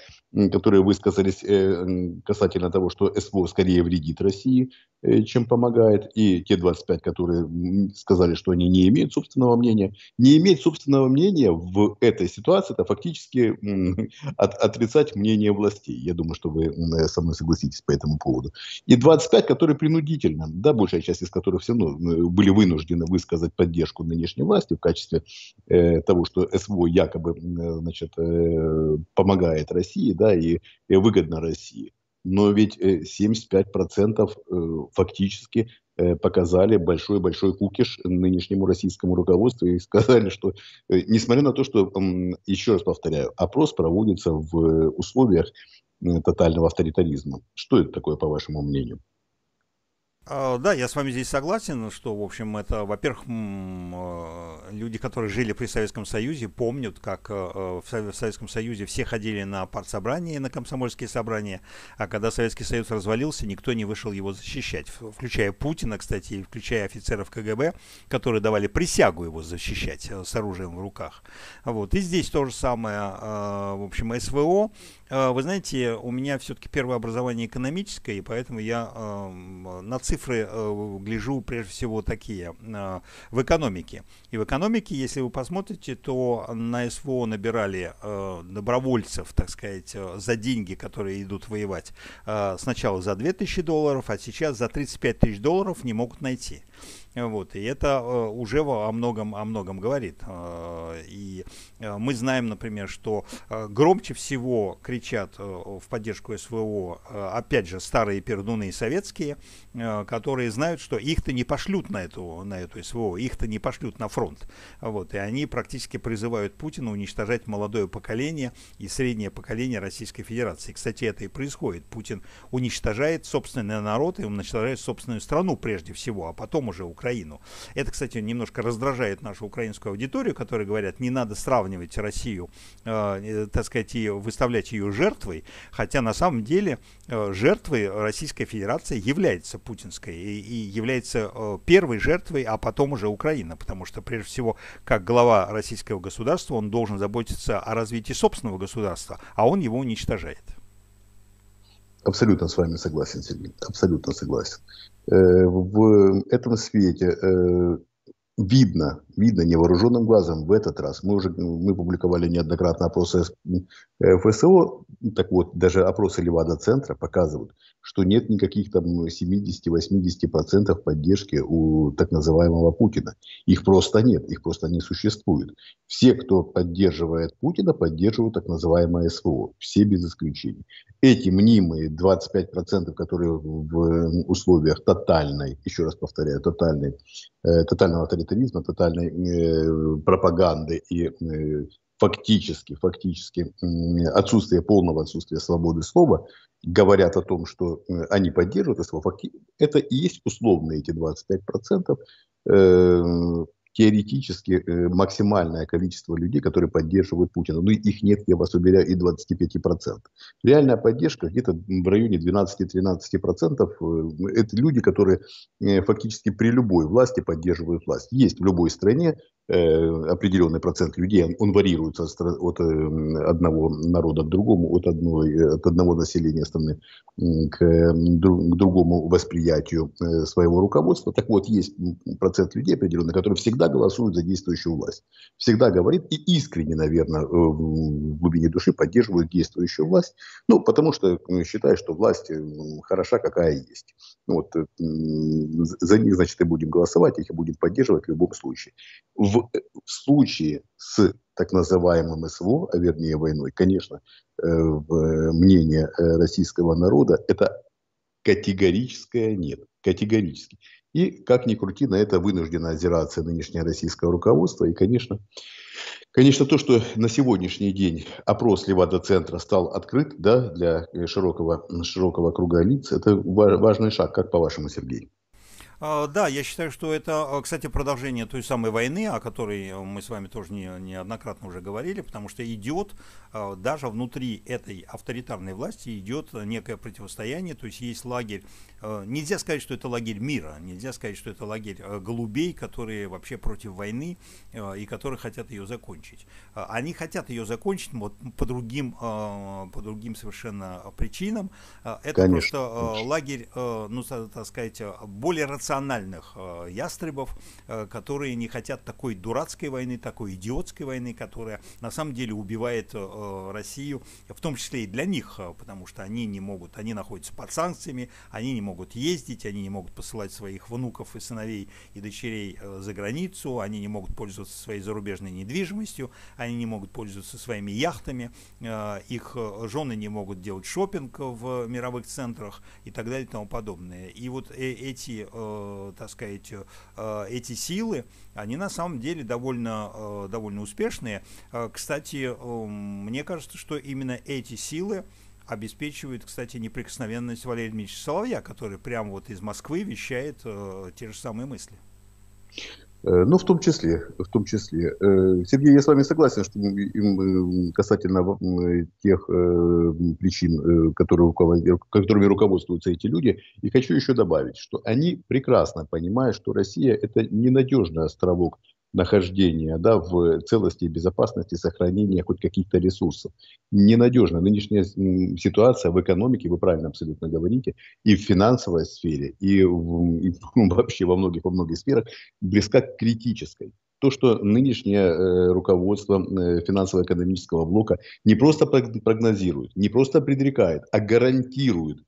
[SPEAKER 1] которые высказались э, касательно того, что СВО скорее вредит России, чем помогает, и те 25, которые сказали, что они не имеют собственного мнения, не иметь собственного мнения в этой ситуации, это фактически от, отрицать мнение властей. Я думаю, что вы со мной согласитесь по этому поводу. И 25, которые принудительно, да, большая часть из которых все равно были вынуждены высказать поддержку нынешней власти в качестве э, того, что СВО якобы значит, э, помогает России да, и, и выгодно России. Но ведь 75% э, э, фактически Э, показали большой-большой кукиш нынешнему российскому руководству и сказали, что э, несмотря на то, что, еще раз повторяю, опрос проводится в условиях тотального авторитаризма. Что это такое, по вашему мнению?
[SPEAKER 2] А, да, я с вами здесь согласен, что, в общем, это, во-первых, э, люди, которые жили при Советском Союзе, помнят, как э, в Советском Союзе все ходили на партсобрания, на комсомольские собрания, а когда Советский Союз развалился, никто не вышел его защищать, включая Путина, кстати, включая офицеров КГБ, которые давали присягу его защищать э, с оружием в руках. Вот. И здесь то же самое, в общем, СВО. Вы знаете, у меня все-таки первое образование экономическое, и поэтому я на цифры цифры э, гляжу прежде всего такие э, в экономике. И в экономике, если вы посмотрите, то на СВО набирали э, добровольцев, так сказать, э, за деньги, которые идут воевать, э, сначала за 2000 долларов, а сейчас за 35 тысяч долларов не могут найти. Вот, и это э, уже о многом, о многом говорит. Э, и э, мы знаем, например, что громче всего кричат в поддержку СВО, опять же, старые пердуны советские, которые знают, что их-то не пошлют на эту, на эту СВО, их-то не пошлют на фронт. Вот, и они практически призывают Путина уничтожать молодое поколение и среднее поколение Российской Федерации. Кстати, это и происходит. Путин уничтожает собственный народ и уничтожает собственную страну прежде всего, а потом уже Украину Украину. Это, кстати, немножко раздражает нашу украинскую аудиторию, которые говорят, не надо сравнивать Россию, э, э, так сказать, и выставлять ее жертвой, хотя на самом деле э, жертвой Российская Федерация является путинской и, и является э, первой жертвой, а потом уже Украина, потому что прежде всего, как глава российского государства, он должен заботиться о развитии собственного государства, а он его уничтожает.
[SPEAKER 1] Абсолютно с вами согласен, Сергей. Абсолютно согласен. Э, в этом свете э, видно, видно невооруженным глазом в этот раз. Мы уже мы публиковали неоднократно опросы ФСО, так вот, даже опросы Левада-центра показывают, что нет никаких там 70-80% поддержки у так называемого Путина. Их просто нет, их просто не существует. Все, кто поддерживает Путина, поддерживают так называемое СВО. Все без исключения. Эти мнимые 25%, которые в условиях тотальной, еще раз повторяю, тотальной, э, тотального авторитаризма, тотальной пропаганды и э, фактически, фактически отсутствие, полного отсутствия свободы слова говорят о том, что э, они поддерживают это, это и есть условные эти 25%. Теоретически э, максимальное количество людей, которые поддерживают Путина. Ну, их нет, я вас уверяю, и 25%. Реальная поддержка где-то в районе 12-13%. Э, это люди, которые э, фактически при любой власти поддерживают власть. Есть в любой стране определенный процент людей, он варьируется от одного народа к другому, от, одной, от одного населения страны к, к другому восприятию своего руководства. Так вот, есть процент людей определенный, которые всегда голосуют за действующую власть. Всегда говорит и искренне, наверное, э, в глубине души поддерживают действующую власть. Ну, потому что считают, что власть э, хороша, какая есть. Вот, э, за них, значит, и будем голосовать, их и будем поддерживать в любом случае. В, в случае с так называемым СВО, а вернее войной, конечно, мнение российского народа, это категорическое нет. Категорически. И, как ни крути, на это вынуждено озираться нынешнее российское руководство. И, конечно, конечно, то, что на сегодняшний день опрос Левада-центра стал открыт да, для широкого, широкого круга лиц, это важный шаг. Как по-вашему, Сергей?
[SPEAKER 2] А, да, я считаю, что это, а, кстати, продолжение той самой войны, о которой мы с вами тоже не, неоднократно уже говорили, потому что идет а, даже внутри этой авторитарной власти идет некое противостояние, то есть есть лагерь, нельзя сказать, что это лагерь мира, нельзя сказать, что это лагерь голубей, которые вообще против войны и которые хотят ее закончить. Они хотят ее закончить вот по другим, по другим совершенно причинам. Это Конечно. просто лагерь, ну, так сказать, более рациональный рациональных э, ястребов, э, которые не хотят такой дурацкой войны, такой идиотской войны, которая на самом деле убивает э, Россию, в том числе и для них, э, потому что они не могут, они находятся под санкциями, они не могут ездить, они не могут посылать своих внуков и сыновей и дочерей э, за границу, они не могут пользоваться своей зарубежной недвижимостью, они не могут пользоваться своими яхтами, э, их э, жены не могут делать шопинг в мировых центрах и так далее и тому подобное. И вот э, эти э, Э, так сказать, э, эти силы, они на самом деле довольно, э, довольно успешные. Кстати, мне кажется, что именно эти силы обеспечивают, кстати, неприкосновенность Валерия Дмитриевича Соловья, который прямо вот из Москвы вещает те же самые мысли.
[SPEAKER 1] Э, ну, в том числе, в том числе. Э, Сергей, я с вами согласен, что э, касательно тех причин, которыми руководствуются эти люди, и хочу еще добавить, что они прекрасно понимают, что Россия – это ненадежный островок нахождения да, в целости и безопасности сохранения хоть каких-то ресурсов. Ненадежна нынешняя ситуация в экономике, вы правильно абсолютно говорите, и в финансовой сфере, и, в, и вообще во многих, во многих сферах близка к критической. То, что нынешнее э, руководство э, финансово-экономического блока не просто прогнозирует, не просто предрекает, а гарантирует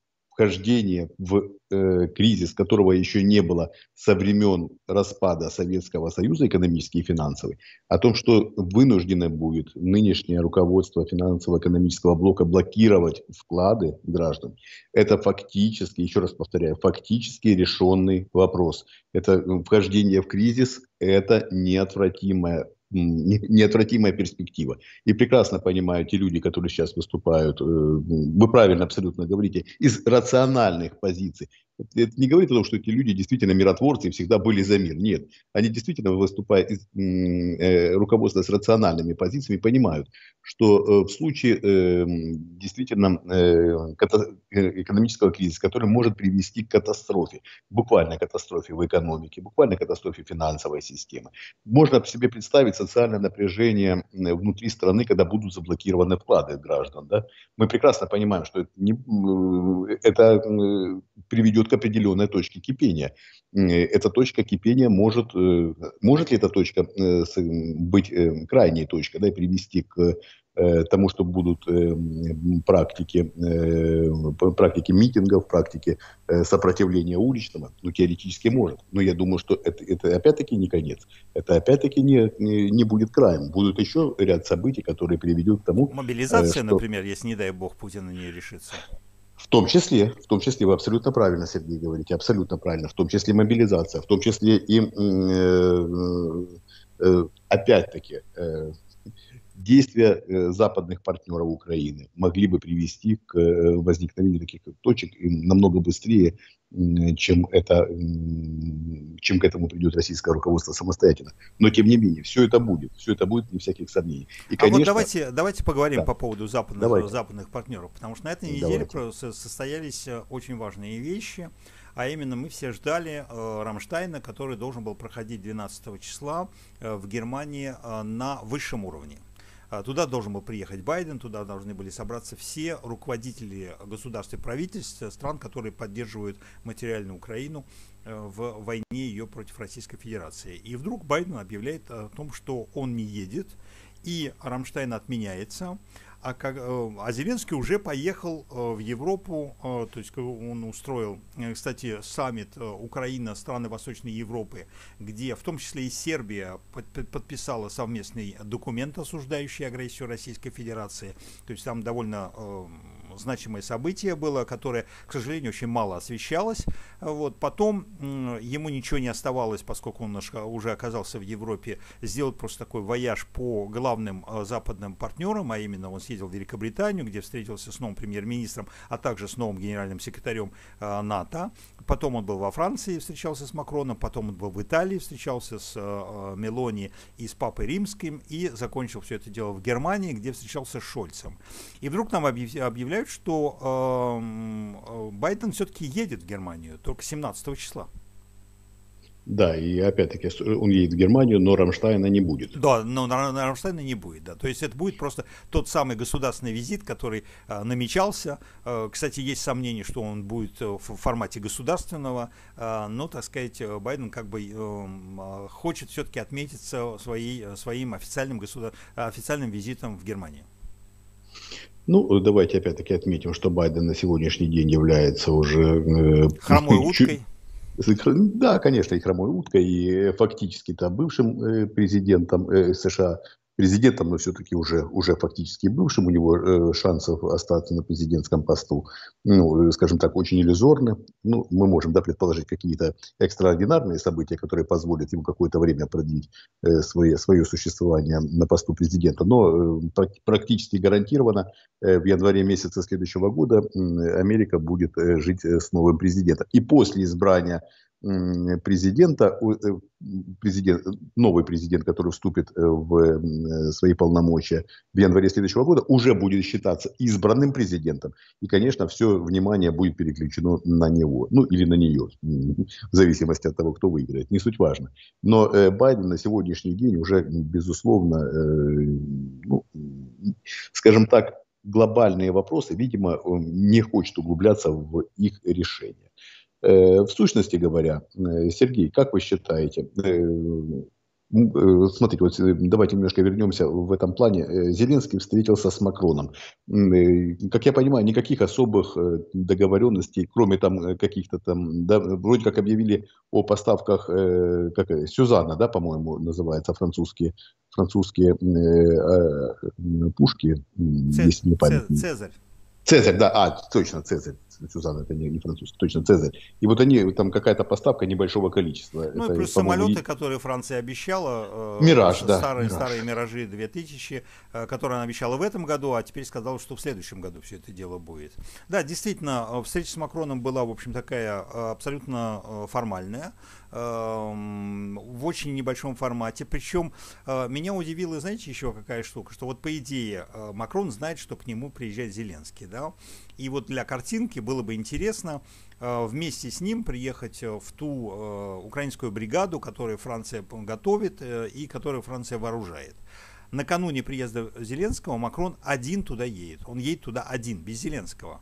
[SPEAKER 1] вхождение в э, кризис, которого еще не было со времен распада Советского Союза, экономический и финансовый, о том, что вынуждено будет нынешнее руководство финансово-экономического блока блокировать вклады граждан, это фактически, еще раз повторяю, фактически решенный вопрос. Это вхождение в кризис, это неотвратимое неотвратимая перспектива. И прекрасно понимают те люди, которые сейчас выступают, э, вы правильно абсолютно говорите, из рациональных позиций. Это не говорит о том, что эти люди действительно миротворцы и всегда были за мир. Нет. Они действительно, выступая из э, руководства с рациональными позициями, понимают, что э, в случае э, действительно э, ката- э, экономического кризиса, который может привести к катастрофе, буквально катастрофе в экономике, буквально катастрофе финансовой системы, можно себе представить социальное напряжение внутри страны, когда будут заблокированы вклады граждан. Да? Мы прекрасно понимаем, что это, не, это приведет к определенной точке кипения. Эта точка кипения может, э, может ли эта точка э, быть э, крайней точкой, да, и привести к тому, что будут практики, практики митингов, практики сопротивления уличного, ну, теоретически может. Но я думаю, что это, это опять-таки не конец. Это опять-таки не, не, не будет краем. Будут еще ряд событий, которые приведут к тому...
[SPEAKER 2] Мобилизация, что... например, если, не дай бог, Путин на нее решится.
[SPEAKER 1] В том числе, в том числе, вы абсолютно правильно, Сергей, говорите, абсолютно правильно, в том числе мобилизация, в том числе и э, опять-таки, действия западных партнеров Украины могли бы привести к возникновению таких точек намного быстрее, чем, это, чем к этому придет российское руководство самостоятельно. Но тем не менее, все это будет, все это будет, не всяких сомнений.
[SPEAKER 2] И, конечно, а вот давайте, давайте поговорим да. по поводу западных, давайте. западных партнеров, потому что на этой неделе давайте. состоялись э, очень важные вещи, а именно мы все ждали э, Рамштайна, который должен был проходить 12 числа э, в Германии э, на высшем уровне. А, туда должен был приехать Байден, туда должны были собраться все руководители государств и правительств стран, которые поддерживают материальную Украину э, в войне ее против Российской Федерации. И вдруг Байден объявляет о том, что он не едет, и Рамштайн отменяется, а, как, э, а Зеленский уже поехал э, в Европу, э, то есть он устроил, кстати, саммит Украина, страны Восточной Европы, где в том числе и Сербия подписала совместный документ, осуждающий агрессию Российской Федерации. То есть там довольно значимое событие было, которое, к сожалению, очень мало освещалось. Вот. Потом ему ничего не оставалось, поскольку он уже оказался в Европе, сделать просто такой вояж по главным э, западным партнерам, а именно он съездил в Великобританию, где встретился с новым премьер-министром, а также с новым генеральным секретарем э, НАТО. Потом он был во Франции, встречался с Макроном, потом он был в Италии, встречался с э, Мелони и с Папой Римским, и закончил все это дело в Германии, где встречался с Шольцем. И вдруг нам объявляют, что эм, э, Байден все-таки едет в Германию только 17 числа.
[SPEAKER 1] Да, и опять-таки он едет в Германию, но Рамштайна не будет.
[SPEAKER 2] Да, но Рамштайна не будет, да. То есть это будет просто тот самый государственный визит, который э, намечался. Э, кстати, есть сомнение, что он будет в формате государственного, э, но, так сказать, Байден как бы э, хочет все-таки отметиться своей, своим официальным, государ... официальным визитом в Германию.
[SPEAKER 1] Ну, давайте опять-таки отметим, что Байден на сегодняшний день является уже... Э,
[SPEAKER 2] Хромой уткой.
[SPEAKER 1] Да, конечно, и хромой уткой, и фактически-то бывшим э, президентом э, США президентом, но все-таки уже, уже фактически бывшим, у него э, шансов остаться на президентском посту, ну, э, скажем так, очень иллюзорны. Ну, мы можем да, предположить какие-то экстраординарные события, которые позволят ему какое-то время продлить э, свое, свое существование на посту президента. Но э, практически гарантированно э, в январе месяце следующего года э, Америка будет э, жить э, с новым президентом. И после избрания президента, э, президент, новый президент, который вступит э, в э, свои полномочия в январе следующего года, уже будет считаться избранным президентом. И, конечно, все внимание будет переключено на него, ну или на нее, в зависимости от того, кто выиграет. Не суть важно. Но Байден на сегодняшний день уже, безусловно, ну, скажем так, глобальные вопросы, видимо, не хочет углубляться в их решение. Э, в сущности говоря, э, Сергей, как вы считаете, э, Смотрите, вот давайте немножко вернемся в этом плане. Зеленский встретился с Макроном. Как я понимаю, никаких особых договоренностей, кроме там каких-то там, да, вроде как объявили о поставках, как Сюзанна, да, по-моему, называется французские, французские пушки,
[SPEAKER 2] Цезарь, если не память. Цезарь.
[SPEAKER 1] Цезарь, да, а, точно, Цезарь. Сюзанна, это не, не французский, точно Цезарь. И вот они, там какая-то поставка небольшого количества.
[SPEAKER 2] Ну это, и плюс самолеты, и... которые Франция обещала.
[SPEAKER 1] Э, Мираж, да.
[SPEAKER 2] Старые, Мираж. старые Миражи 2000, э, которые она обещала в этом году, а теперь сказала, что в следующем году все это дело будет. Да, действительно, э, встреча с Макроном была, в общем, такая абсолютно формальная. Эм, в очень небольшом формате. Причем меня удивило, знаете, еще какая штука, что вот по идее Макрон знает, что к нему приезжает Зеленский, да, и вот для картинки было бы интересно э, вместе с ним приехать в ту украинскую бригаду, которую Франция готовит и которую Франция вооружает. Накануне приезда Зеленского Макрон один туда едет. Он едет туда один, без Зеленского.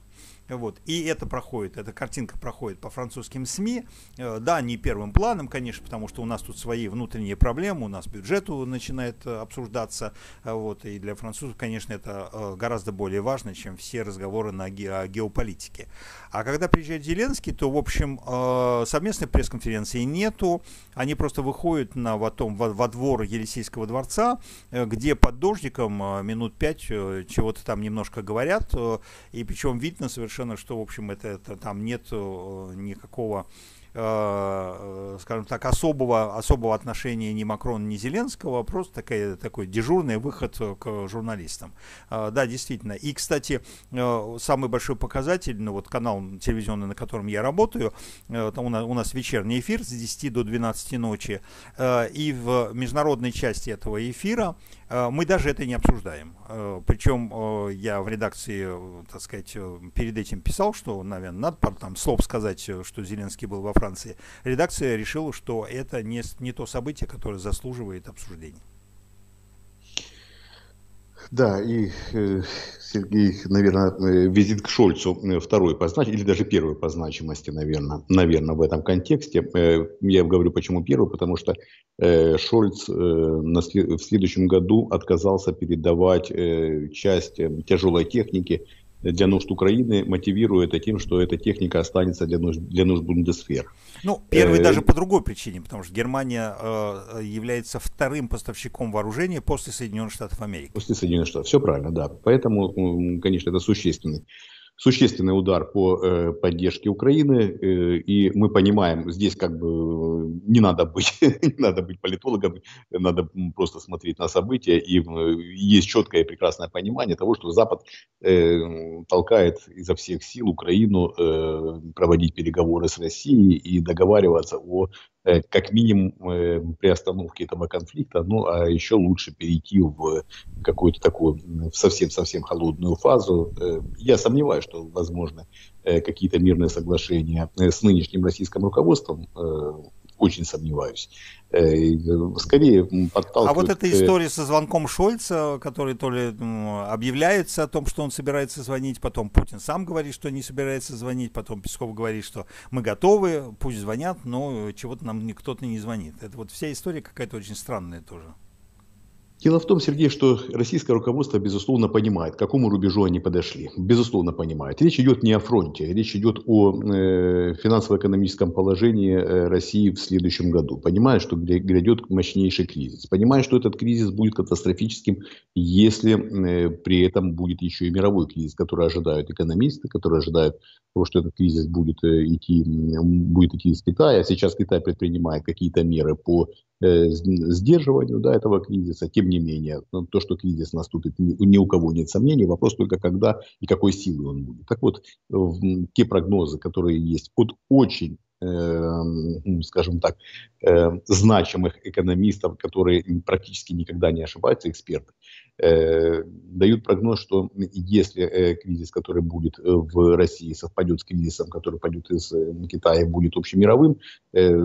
[SPEAKER 2] Вот. И это проходит, эта картинка проходит по французским СМИ. Э, да, не первым планом, конечно, потому что у нас тут свои внутренние проблемы, у нас бюджету начинает э, обсуждаться. Э, вот. И для французов, конечно, это гораздо более важно, чем все разговоры на ге о геополитике. А когда приезжает Зеленский, то, в общем, совместной пресс-конференции нету. Они просто выходят на, во, том, во, во двор Елисейского дворца, где под дождиком минут пять чего-то там немножко говорят. И причем видно совершенно совершенно, что, в общем, это, это там нет э, никакого скажем так, особого, особого отношения ни Макрона, ни Зеленского, а просто такая, такой дежурный выход к журналистам. Да, действительно. И, кстати, самый большой показатель, ну вот канал телевизионный, на котором я работаю, у нас, у нас вечерний эфир с 10 до 12 ночи, и в международной части этого эфира Э, мы даже это не обсуждаем. Э, Причем э, я в редакции, так сказать, перед этим писал, что, наверное, надо там слов сказать, что Зеленский был во Франции. Редакция решила, что это не, не то событие, которое заслуживает обсуждения.
[SPEAKER 1] Да, и э, Сергей, наверное, э, визит к Шольцу э, второй по значимости, или даже первый по значимости, наверное, наверное, в этом контексте. Я говорю, почему первый, потому что Шольц в следующем году отказался передавать часть тяжелой техники для нужд Украины, мотивируя это тем, что эта техника останется для нужд, для нужд Бундесвер.
[SPEAKER 2] Ну, первый э, даже по другой причине, потому что Германия э, является вторым поставщиком вооружения после Соединенных Штатов Америки.
[SPEAKER 1] После Соединенных Штатов, все правильно, да. Поэтому, конечно, это существенный существенный удар по э, поддержке Украины, э, и мы понимаем, здесь как бы не надо быть, не надо быть политологом, надо просто смотреть на события, и э, есть четкое и прекрасное понимание того, что Запад э, толкает изо всех сил Украину э, проводить переговоры с Россией и договариваться о Э, как минимум э, при остановке этого конфликта, ну а еще лучше перейти в какую-то такую совсем-совсем холодную фазу. Э, я сомневаюсь, что возможно какие-то мирные соглашения с нынешним российским руководством очень сомневаюсь. Э, скорее
[SPEAKER 2] подталкивает... А вот эта история со звонком Шольца, который то ли ну, объявляется о том, что он собирается звонить, потом Путин сам говорит, что не собирается звонить, потом Песков говорит, что мы готовы, пусть звонят, но чего-то нам кто-то не звонит. Это вот вся история какая-то очень странная тоже.
[SPEAKER 1] Дело в том, Сергей, что российское руководство, безусловно, понимает, к какому рубежу они подошли. Безусловно, понимает. Речь идет не о фронте, речь идет о э, финансово-экономическом положении э, России в следующем году. Понимает, что грядет мощнейший кризис. Понимает, что этот кризис будет катастрофическим, если э, при этом будет еще и мировой кризис, который ожидают экономисты, которые ожидают того, что этот кризис будет э, идти, будет идти из Китая. Сейчас Китай предпринимает какие-то меры по сдерживанию да, этого кризиса. Тем не менее, ну, то, что кризис наступит, ни, ни у кого нет сомнений. Вопрос только когда и какой силы он будет. Так вот, те прогнозы, которые есть от очень э, скажем так, э, значимых экономистов, которые практически никогда не ошибаются, эксперты, э, дают прогноз, что если э, кризис, который будет э, в России, совпадет с кризисом, который пойдет из э, Китая, будет общемировым, э,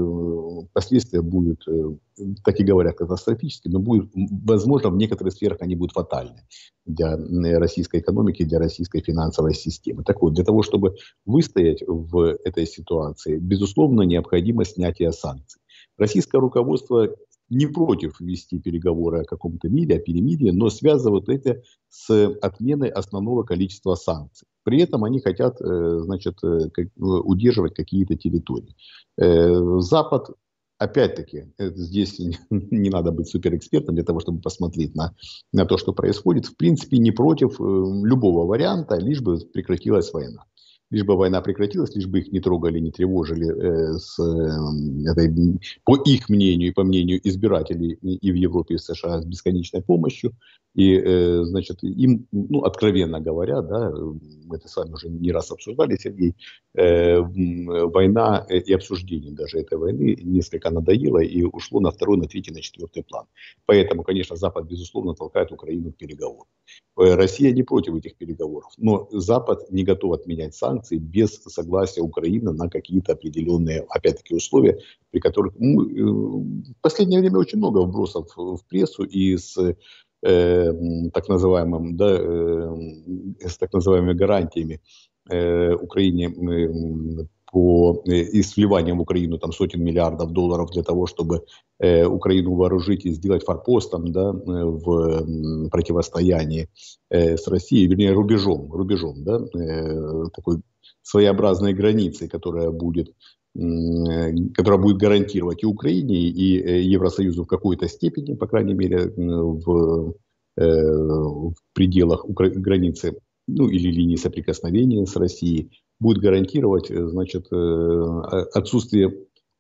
[SPEAKER 1] последствия будут, э, так и говорят, катастрофические, но будет, возможно, в некоторых сферах они будут фатальны для российской экономики, для российской финансовой системы. Так вот, для того, чтобы выстоять в этой ситуации, безусловно, необходимо снятие санкций. Российское руководство не против вести переговоры о каком-то мире, о перемирии, но связывают это с отменой основного количества санкций. При этом они хотят э, значит, э, удерживать какие-то территории. Э, Запад опять-таки, здесь не надо быть суперэкспертом для того, чтобы посмотреть на, на то, что происходит. В принципе, не против любого варианта, лишь бы прекратилась война лишь бы война прекратилась, лишь бы их не трогали, не тревожили э, с, э, этой, по их мнению и по мнению избирателей и в Европе, и в США с бесконечной помощью. И, э, значит, им, ну, откровенно говоря, да, мы это с вами уже не раз обсуждали, Сергей, э, война и обсуждение даже этой войны несколько надоело и ушло на второй, на третий, на четвертый план. Поэтому, конечно, Запад, безусловно, толкает Украину к переговорам. Э, Россия не против этих переговоров, но Запад не готов отменять санкции без согласия Украины на какие-то определенные, опять-таки, условия, при которых ну, в последнее время очень много вбросов в прессу и с э, так называемым, да, э, с так называемыми гарантиями э, Украине э, по, э, и с вливанием в Украину там, сотен миллиардов долларов для того, чтобы э, Украину вооружить и сделать форпостом да, э, в противостоянии э, с Россией, вернее, рубежом, рубежом да, э, такой своеобразной границей, которая будет которая будет гарантировать и Украине, и э, Евросоюзу в какой-то степени, по крайней мере, в, э, в пределах границы, ну или линии соприкосновения с Россией, будет гарантировать значит, отсутствие,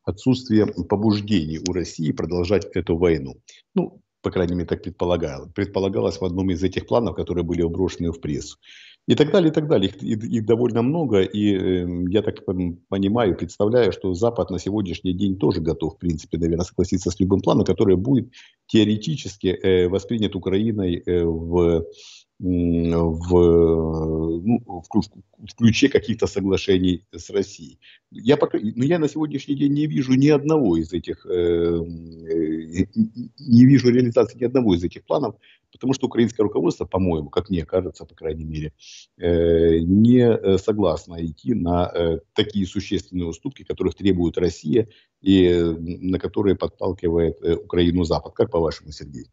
[SPEAKER 1] отсутствие побуждений у России продолжать эту войну. Ну, по крайней мере, так предполагалось. Предполагалось в одном из этих планов, которые были брошены в прессу. И так далее, и так далее. Их, их, их довольно много, и э, я так понимаю, представляю, что Запад на сегодняшний день тоже готов, в принципе, наверное, согласиться с любым планом, который будет теоретически э, воспринят Украиной э, в в, ну, в ключе каких-то соглашений с Россией. Я, пока, ну, я на сегодняшний день не вижу ни одного из этих, э, э, не вижу реализации ни одного из этих планов, потому что украинское руководство, по-моему, как мне кажется, по крайней мере, э, не согласно идти на э, такие существенные уступки, которых требует Россия и э, на которые подталкивает э, Украину Запад. Как по-вашему, Сергей?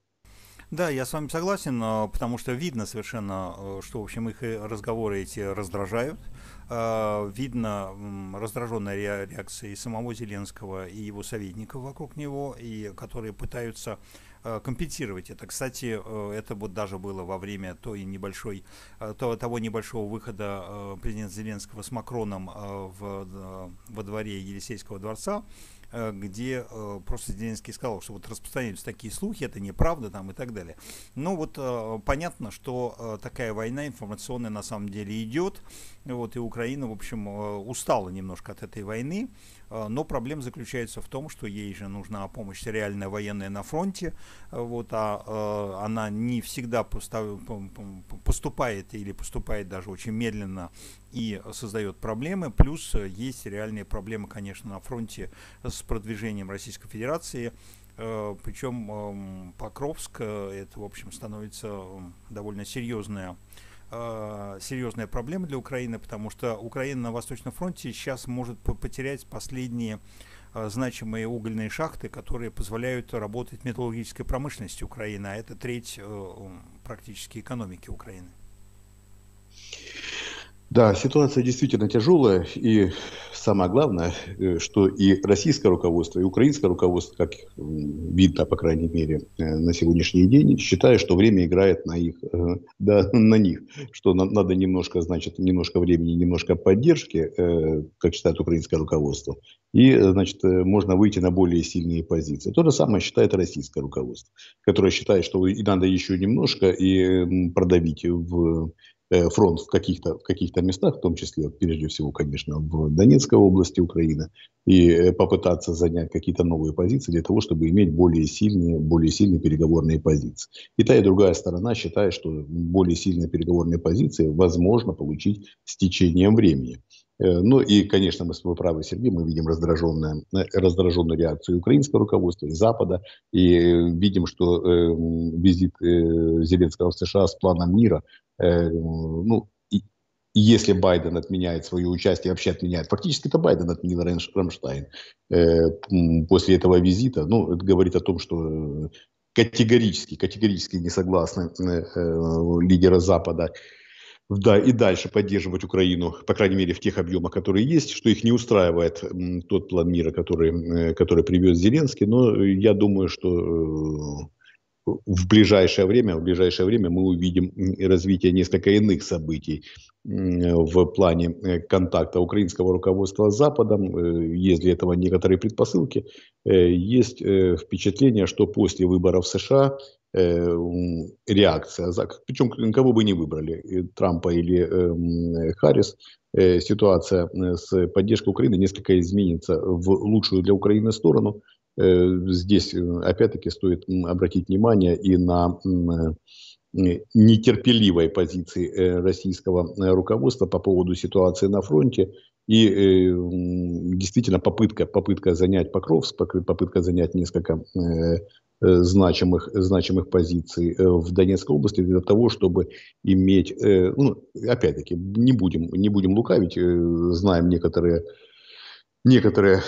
[SPEAKER 2] Да, я с вами согласен, потому что видно совершенно, э, что, в общем, их разговоры эти раздражают. А, видно раздраженная реакция и самого Зеленского, и его советников вокруг него, и которые пытаются э, компенсировать это. Кстати, э, это вот даже было во время той небольшой, того небольшого выхода президента Зеленского с Макроном в, во дворе Елисейского дворца, Э, где э, просто Зеленский сказал, что вот распространяются такие слухи, это неправда там и так далее. Но вот э, понятно, что такая война информационная на самом деле идет, вот, и Украина, в общем, устала немножко от этой войны, но проблема заключается в том, что ей же нужна помощь реальная военная на фронте, вот, а она не всегда поступает или поступает даже очень медленно и создает проблемы. Плюс есть реальные проблемы, конечно, на фронте с продвижением Российской Федерации. Причем Покровск, э, это, в общем, становится довольно серьезная серьезная проблема для Украины, потому что Украина на Восточном фронте сейчас может потерять последние значимые угольные шахты, которые позволяют работать металлургической промышленности Украины, а это треть практически экономики Украины.
[SPEAKER 1] Да, ситуация действительно тяжелая, и самое главное, э, что и российское руководство, и украинское руководство, как видно, по крайней мере, э, на сегодняшний день, считает, что время играет на их, э, да, на них, что надо немножко, значит, немножко времени, немножко поддержки, как считает украинское руководство, и, значит, можно выйти на более сильные позиции. То же самое считает российское руководство, которое считает, что и надо еще немножко и продавить в фронт в каких-то в каких-то местах, в том числе, прежде всего, конечно, в Донецкой области Украины, и э, попытаться занять какие-то новые позиции для того, чтобы иметь более сильные, более сильные переговорные позиции. И та, и другая сторона считает, что более сильные переговорные позиции возможно получить с течением времени. Э, ну и, конечно, мы, вы правы, Сергей, мы видим раздраженную, раздраженную реакцию украинского руководства и Запада, и видим, что э, визит э, Зеленского в США с планом мира Э, ну, и, если Байден отменяет свое участие, вообще отменяет, фактически это Байден отменил Рамштайн э, после этого визита, ну, это говорит о том, что категорически, категорически не согласны э, лидеры Запада да, и дальше поддерживать Украину, по крайней мере, в тех объемах, которые есть, что их не устраивает тот план мира, который, который привез Зеленский. Но я думаю, что в ближайшее время, в ближайшее время мы увидим развитие несколько иных событий в плане э, контакта украинского руководства с Западом. Э, есть для этого некоторые предпосылки. Э, есть впечатление, что после выборов в США реакция, причем кого бы ни выбрали, Трампа или Харрис, ситуация с поддержкой Украины несколько изменится в лучшую для Украины сторону. Э, здесь, э, опять-таки, стоит обратить внимание и на нетерпеливой позиции э, российского руководства по поводу ситуации на фронте. И действительно попытка, попытка занять Покровск, попытка занять несколько значимых, значимых позиций в Донецкой области для того, чтобы иметь, ну, опять-таки, не будем, не будем лукавить, знаем некоторые, некоторые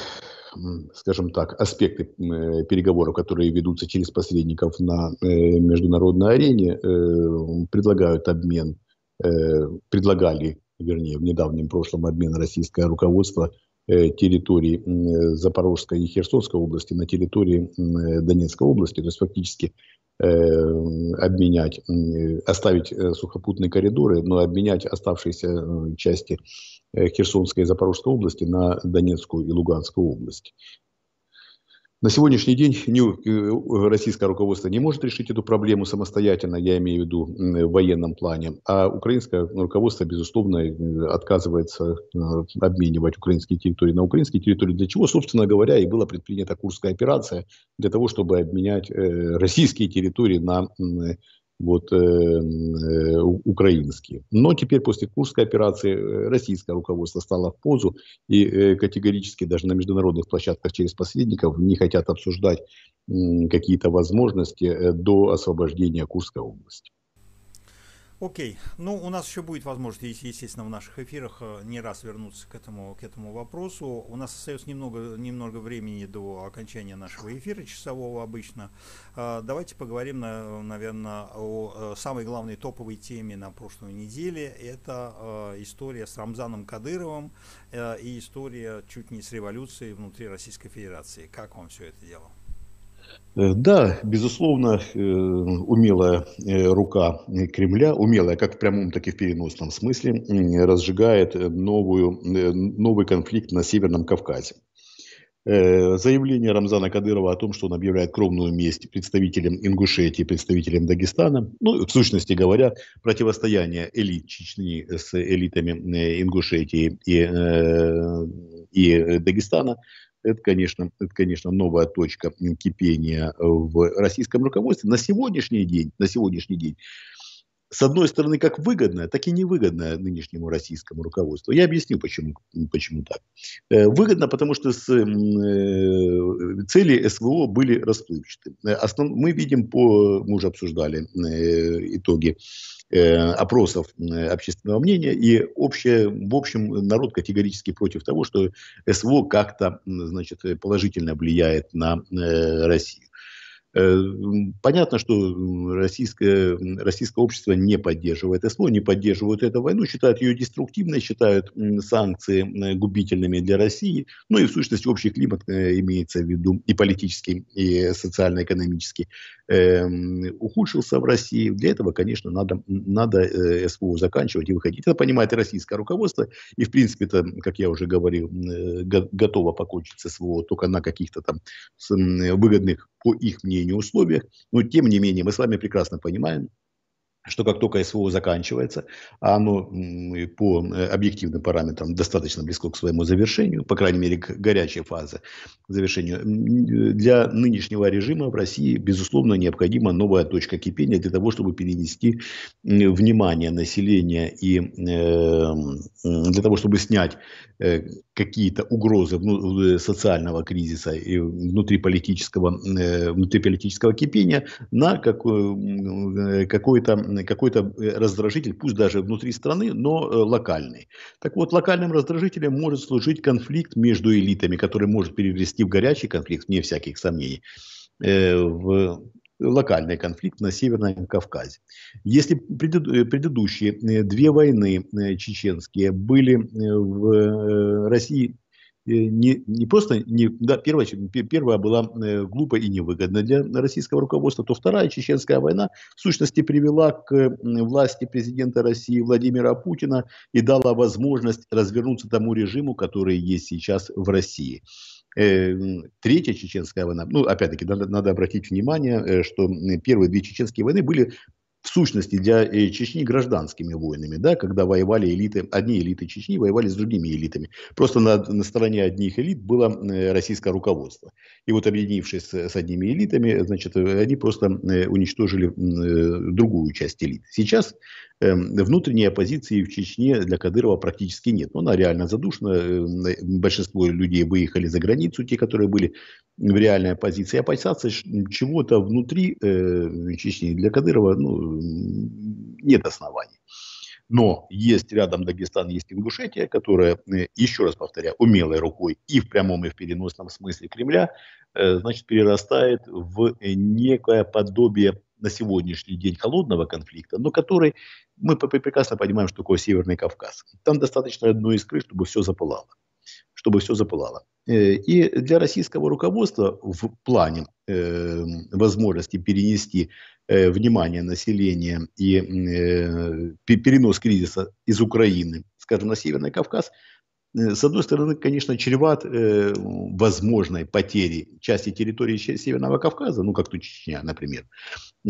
[SPEAKER 1] скажем так, аспекты э, переговоров, которые ведутся через посредников на э, международной арене, э, предлагают обмен, предлагали, вернее, в недавнем прошлом обмен российское руководство территории Запорожской и Херсонской области на территории Донецкой области, то есть фактически обменять, оставить сухопутные коридоры, но обменять оставшиеся части Херсонской и Запорожской области на Донецкую и Луганскую область. На сегодняшний день э, российское руководство не может решить эту проблему самостоятельно, я имею в виду в военном плане, а украинское руководство, безусловно, э, отказывается э, обменивать украинские территории на украинские территории, для чего, собственно говоря, и была предпринята Курская операция, для того, чтобы обменять российские территории на вот, э, э, украинские. Но теперь после Курской операции э, российское руководство стало в позу и э, категорически даже на международных площадках через посредников не хотят обсуждать э, какие-то возможности э, до освобождения Курской области.
[SPEAKER 2] Окей. Ну, у нас еще будет возможность, естественно, в наших эфирах э, не раз вернуться к этому, к этому вопросу. У нас остается немного, немного времени до окончания нашего эфира часового обычно. Э, давайте поговорим, наверное, о э, самой главной топовой теме на прошлой неделе. Это история с Рамзаном Кадыровым и история чуть не с революцией внутри Российской Федерации. Как вам все это дело?
[SPEAKER 1] Э, да, безусловно, э, умелая э, рука Кремля, умелая как в прямом, так и в переносном смысле, разжигает новую, новый конфликт на Северном Кавказе. Заявление Рамзана Кадырова о том, что он объявляет кровную месть представителям Ингушетии, представителям Дагестана, ну, в сущности говоря, противостояние элит Чечни с элитами Ингушетии и, и Дагестана это, конечно, это, конечно, новая точка кипения в российском руководстве. На сегодняшний день, на сегодняшний день с одной стороны, как выгодная, так и невыгодная нынешнему российскому руководству. Я объясню, почему, почему так. Э, выгодно, потому что с, э, цели СВО были расплывчаты. Основ, мы видим по, мы уже обсуждали э, итоги опросов общественного мнения, и общее, в общем народ категорически против того, что СВО как-то значит, положительно влияет на Россию. Э, понятно, что российское, российское общество не поддерживает СВО, не поддерживают эту войну, считают ее деструктивной, считают санкции э, губительными для России. Ну и в сущности общий климат э, имеется в виду и политический, и социально-экономический эм, ухудшился в России. Для этого, конечно, надо, надо СВО заканчивать и выходить. Это понимает и российское руководство. И, в принципе, это, как я уже говорил, готово покончить с СВО только на каких-то там выгодных по их мнению условиях. Но тем не менее мы с вами прекрасно понимаем, что как только СВО заканчивается, а оно по э, объективным параметрам достаточно близко к своему завершению, по крайней мере, к горячей фазе завершению, для нынешнего режима в России, безусловно, необходима новая точка кипения для того, чтобы перенести внимание населения и э, для того, чтобы снять э, какие-то угрозы социального кризиса и внутриполитического, внутриполитического кипения на какой-то какой-то э, раздражитель, пусть даже внутри страны, но э, локальный. Так вот, локальным раздражителем может служить конфликт между элитами, который может перевести в горячий конфликт, вне всяких сомнений, э, в локальный конфликт на Северном Кавказе. Если предыдущие две войны чеченские были в России Э, не, не просто, не, да, первая, первая была э, глупо и невыгодна для российского руководства, то вторая чеченская война в сущности привела к власти президента России Владимира Путина и дала возможность развернуться тому режиму, который есть сейчас в России. Э, третья чеченская война, ну, опять-таки, надо, надо обратить внимание, что первые две чеченские войны были в сущности для э, Чечни гражданскими войнами, да, когда воевали элиты, одни элиты Чечни воевали с другими элитами. Просто на, на стороне одних элит было э, российское руководство. И вот объединившись с, одними элитами, значит, они просто э, уничтожили другую часть элит. Сейчас Эм, внутренней оппозиции в Чечне для Кадырова практически нет. Она реально задушена. Большинство людей выехали за границу, те, которые были в реальной оппозиции. Опасаться чего-то внутри э, Чечни для Кадырова ну, нет оснований. Но есть рядом Дагестан, есть Ингушетия, которая, э, еще раз повторяю, умелой рукой и в прямом, и в переносном смысле Кремля, значит, перерастает в некое подобие на сегодняшний день холодного конфликта, но который мы прекрасно понимаем, что такое Северный Кавказ. Там достаточно одной искры, чтобы все запылало. Чтобы все запылало. Э, и для российского руководства в плане э, возможности перенести э, внимание населения и э, перенос кризиса из Украины скажем, на Северный Кавказ, Э, с одной стороны, конечно, чреват э, возможной потерей части территории Северного Кавказа, ну, как тут Чечня, например.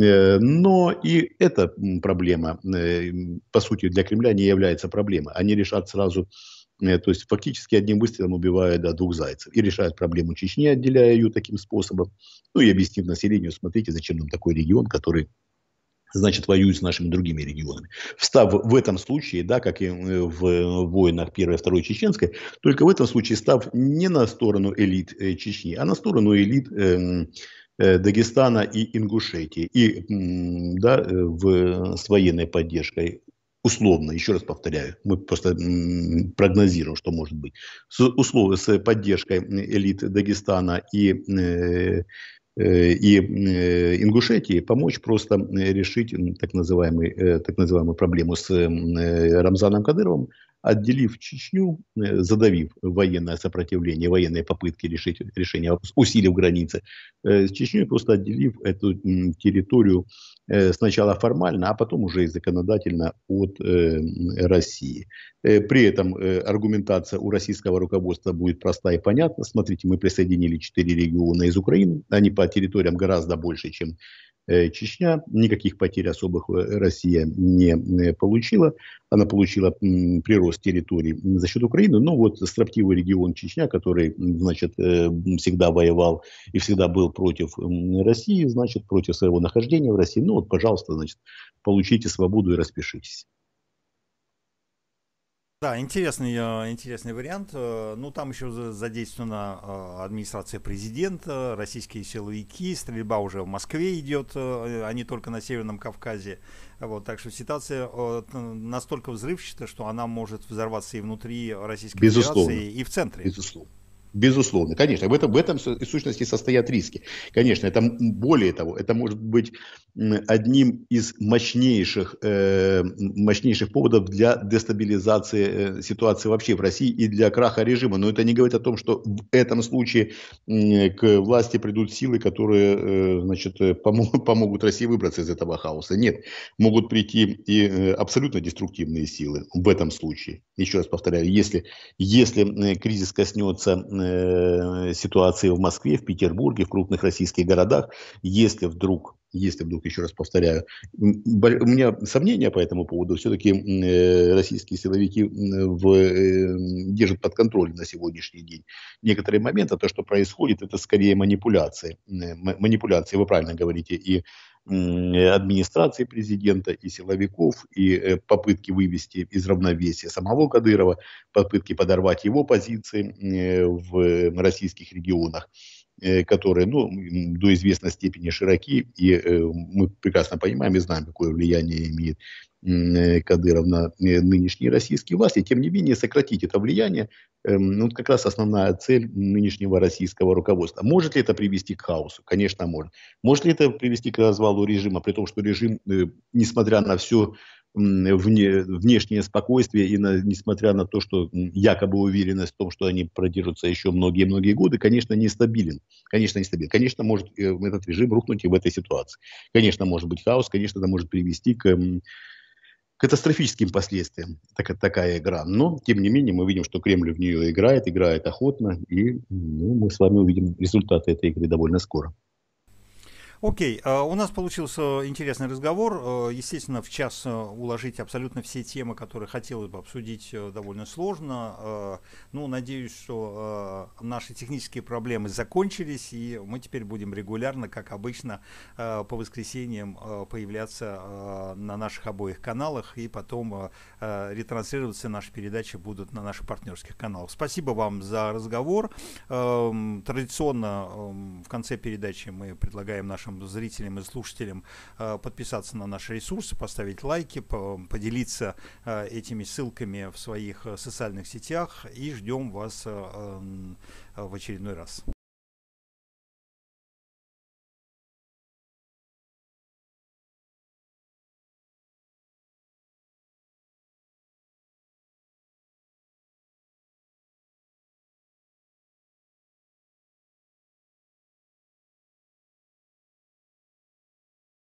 [SPEAKER 1] Э, но и эта проблема, э, по сути, для Кремля не является проблемой. Они решат сразу, то есть фактически одним выстрелом убивая да, двух зайцев. И решают проблему Чечни, отделяя ее таким способом. Ну и объяснив населению, смотрите, зачем нам такой регион, который значит, воюют с нашими другими регионами. Встав в этом случае, да, как и э, в войнах Первой и Второй Чеченской, только в этом случае став не на сторону элит э, Чечни, а на сторону элит э, э, Дагестана и Ингушетии. И да, э, в, с военной поддержкой условно, еще раз повторяю, мы просто прогнозируем, что может быть, с, условно, с поддержкой элит Дагестана и э, Э, и э, Ингушетии помочь просто решить так, называемый, так называемую проблему с Рамзаном Кадыровым, отделив Чечню, задавив военное сопротивление, военные попытки решить решение, усилив границы, с Чечней просто отделив эту территорию Э, сначала формально, а потом уже и законодательно от э, России. Э, при этом аргументация у российского руководства будет проста и понятна. Смотрите, мы присоединили четыре региона из Украины, они по территориям гораздо больше, чем Э, Чечня. Никаких потерь особых э, Россия не э, получила. Она получила прирост территорий за счет Украины. Но вот строптивый регион Чечня, который значит, всегда воевал и всегда был против России, значит, против своего нахождения в России. Ну вот, пожалуйста, значит, получите свободу и распишитесь.
[SPEAKER 2] Да, интересный, э, интересный вариант. Э, ну, там еще задействована э, администрация президента, российские силовики, стрельба уже в Москве идет, а не только на Северном Кавказе. Вот, так что ситуация настолько взрывчата, что она может взорваться и внутри Российской
[SPEAKER 1] Безусловно.
[SPEAKER 2] Федерации, и в центре.
[SPEAKER 1] Безусловно. Безусловно, конечно, в этом, в этом и сущности состоят риски. Конечно, это более того, это может быть одним из мощнейших, э, мощнейших поводов для дестабилизации э, ситуации вообще в России и для краха режима. Но это не говорит о том, что в этом случае э, к власти придут силы, которые э, значит, э, помогут, помогут России выбраться из этого хаоса. Нет, могут прийти и э, абсолютно деструктивные силы в этом случае. Еще раз повторяю, если, если кризис коснется ситуации в Москве, в Петербурге, в крупных российских городах, если вдруг если вдруг, еще раз повторяю, у меня сомнения по этому поводу, все-таки э, российские силовики в, э, держат под контролем на сегодняшний день некоторые моменты, то, что происходит, это скорее манипуляции, манипуляции, вы правильно говорите, и администрации президента, и силовиков, и э, попытки вывести из равновесия самого Кадырова, попытки подорвать его позиции в российских регионах. Э, которые ну, до известной степени широки, и э, мы прекрасно понимаем и знаем, какое влияние имеет э, Кадыров на нынешние российские власти. Тем не менее, сократить это влияние, эм, ну, как раз основная цель нынешнего российского руководства. Может ли это привести к хаосу? Конечно, может. Может ли это привести к развалу режима, при том, что режим, несмотря на все вне, внешнее спокойствие и на, несмотря на то, что якобы уверенность в том, что они продержатся еще многие-многие годы, конечно, нестабилен. Конечно, нестабилен. Конечно, может э, этот режим рухнуть и в этой ситуации. Конечно, может быть хаос, конечно, это может привести к катастрофическим последствиям так, такая игра. Но, тем не менее, мы видим, что Кремль в нее играет, играет охотно, и ну, мы с вами увидим результаты этой игры довольно скоро.
[SPEAKER 2] Окей, а, у нас получился интересный разговор. А, естественно, в час а, уложить абсолютно все темы, которые хотелось бы обсудить, э, довольно сложно. Ну, надеюсь, что наши технические проблемы закончились, и мы теперь будем регулярно, как обычно, по воскресеньям появляться на наших обоих каналах, и потом ретранслироваться наши передачи будут на наших партнерских каналах. Спасибо вам за разговор. Традиционно в конце передачи мы предлагаем нашим нашим зрителям и слушателям э, подписаться на наши ресурсы, поставить лайки, поделиться э, этими ссылками в своих э, социальных сетях и ждем вас в очередной раз.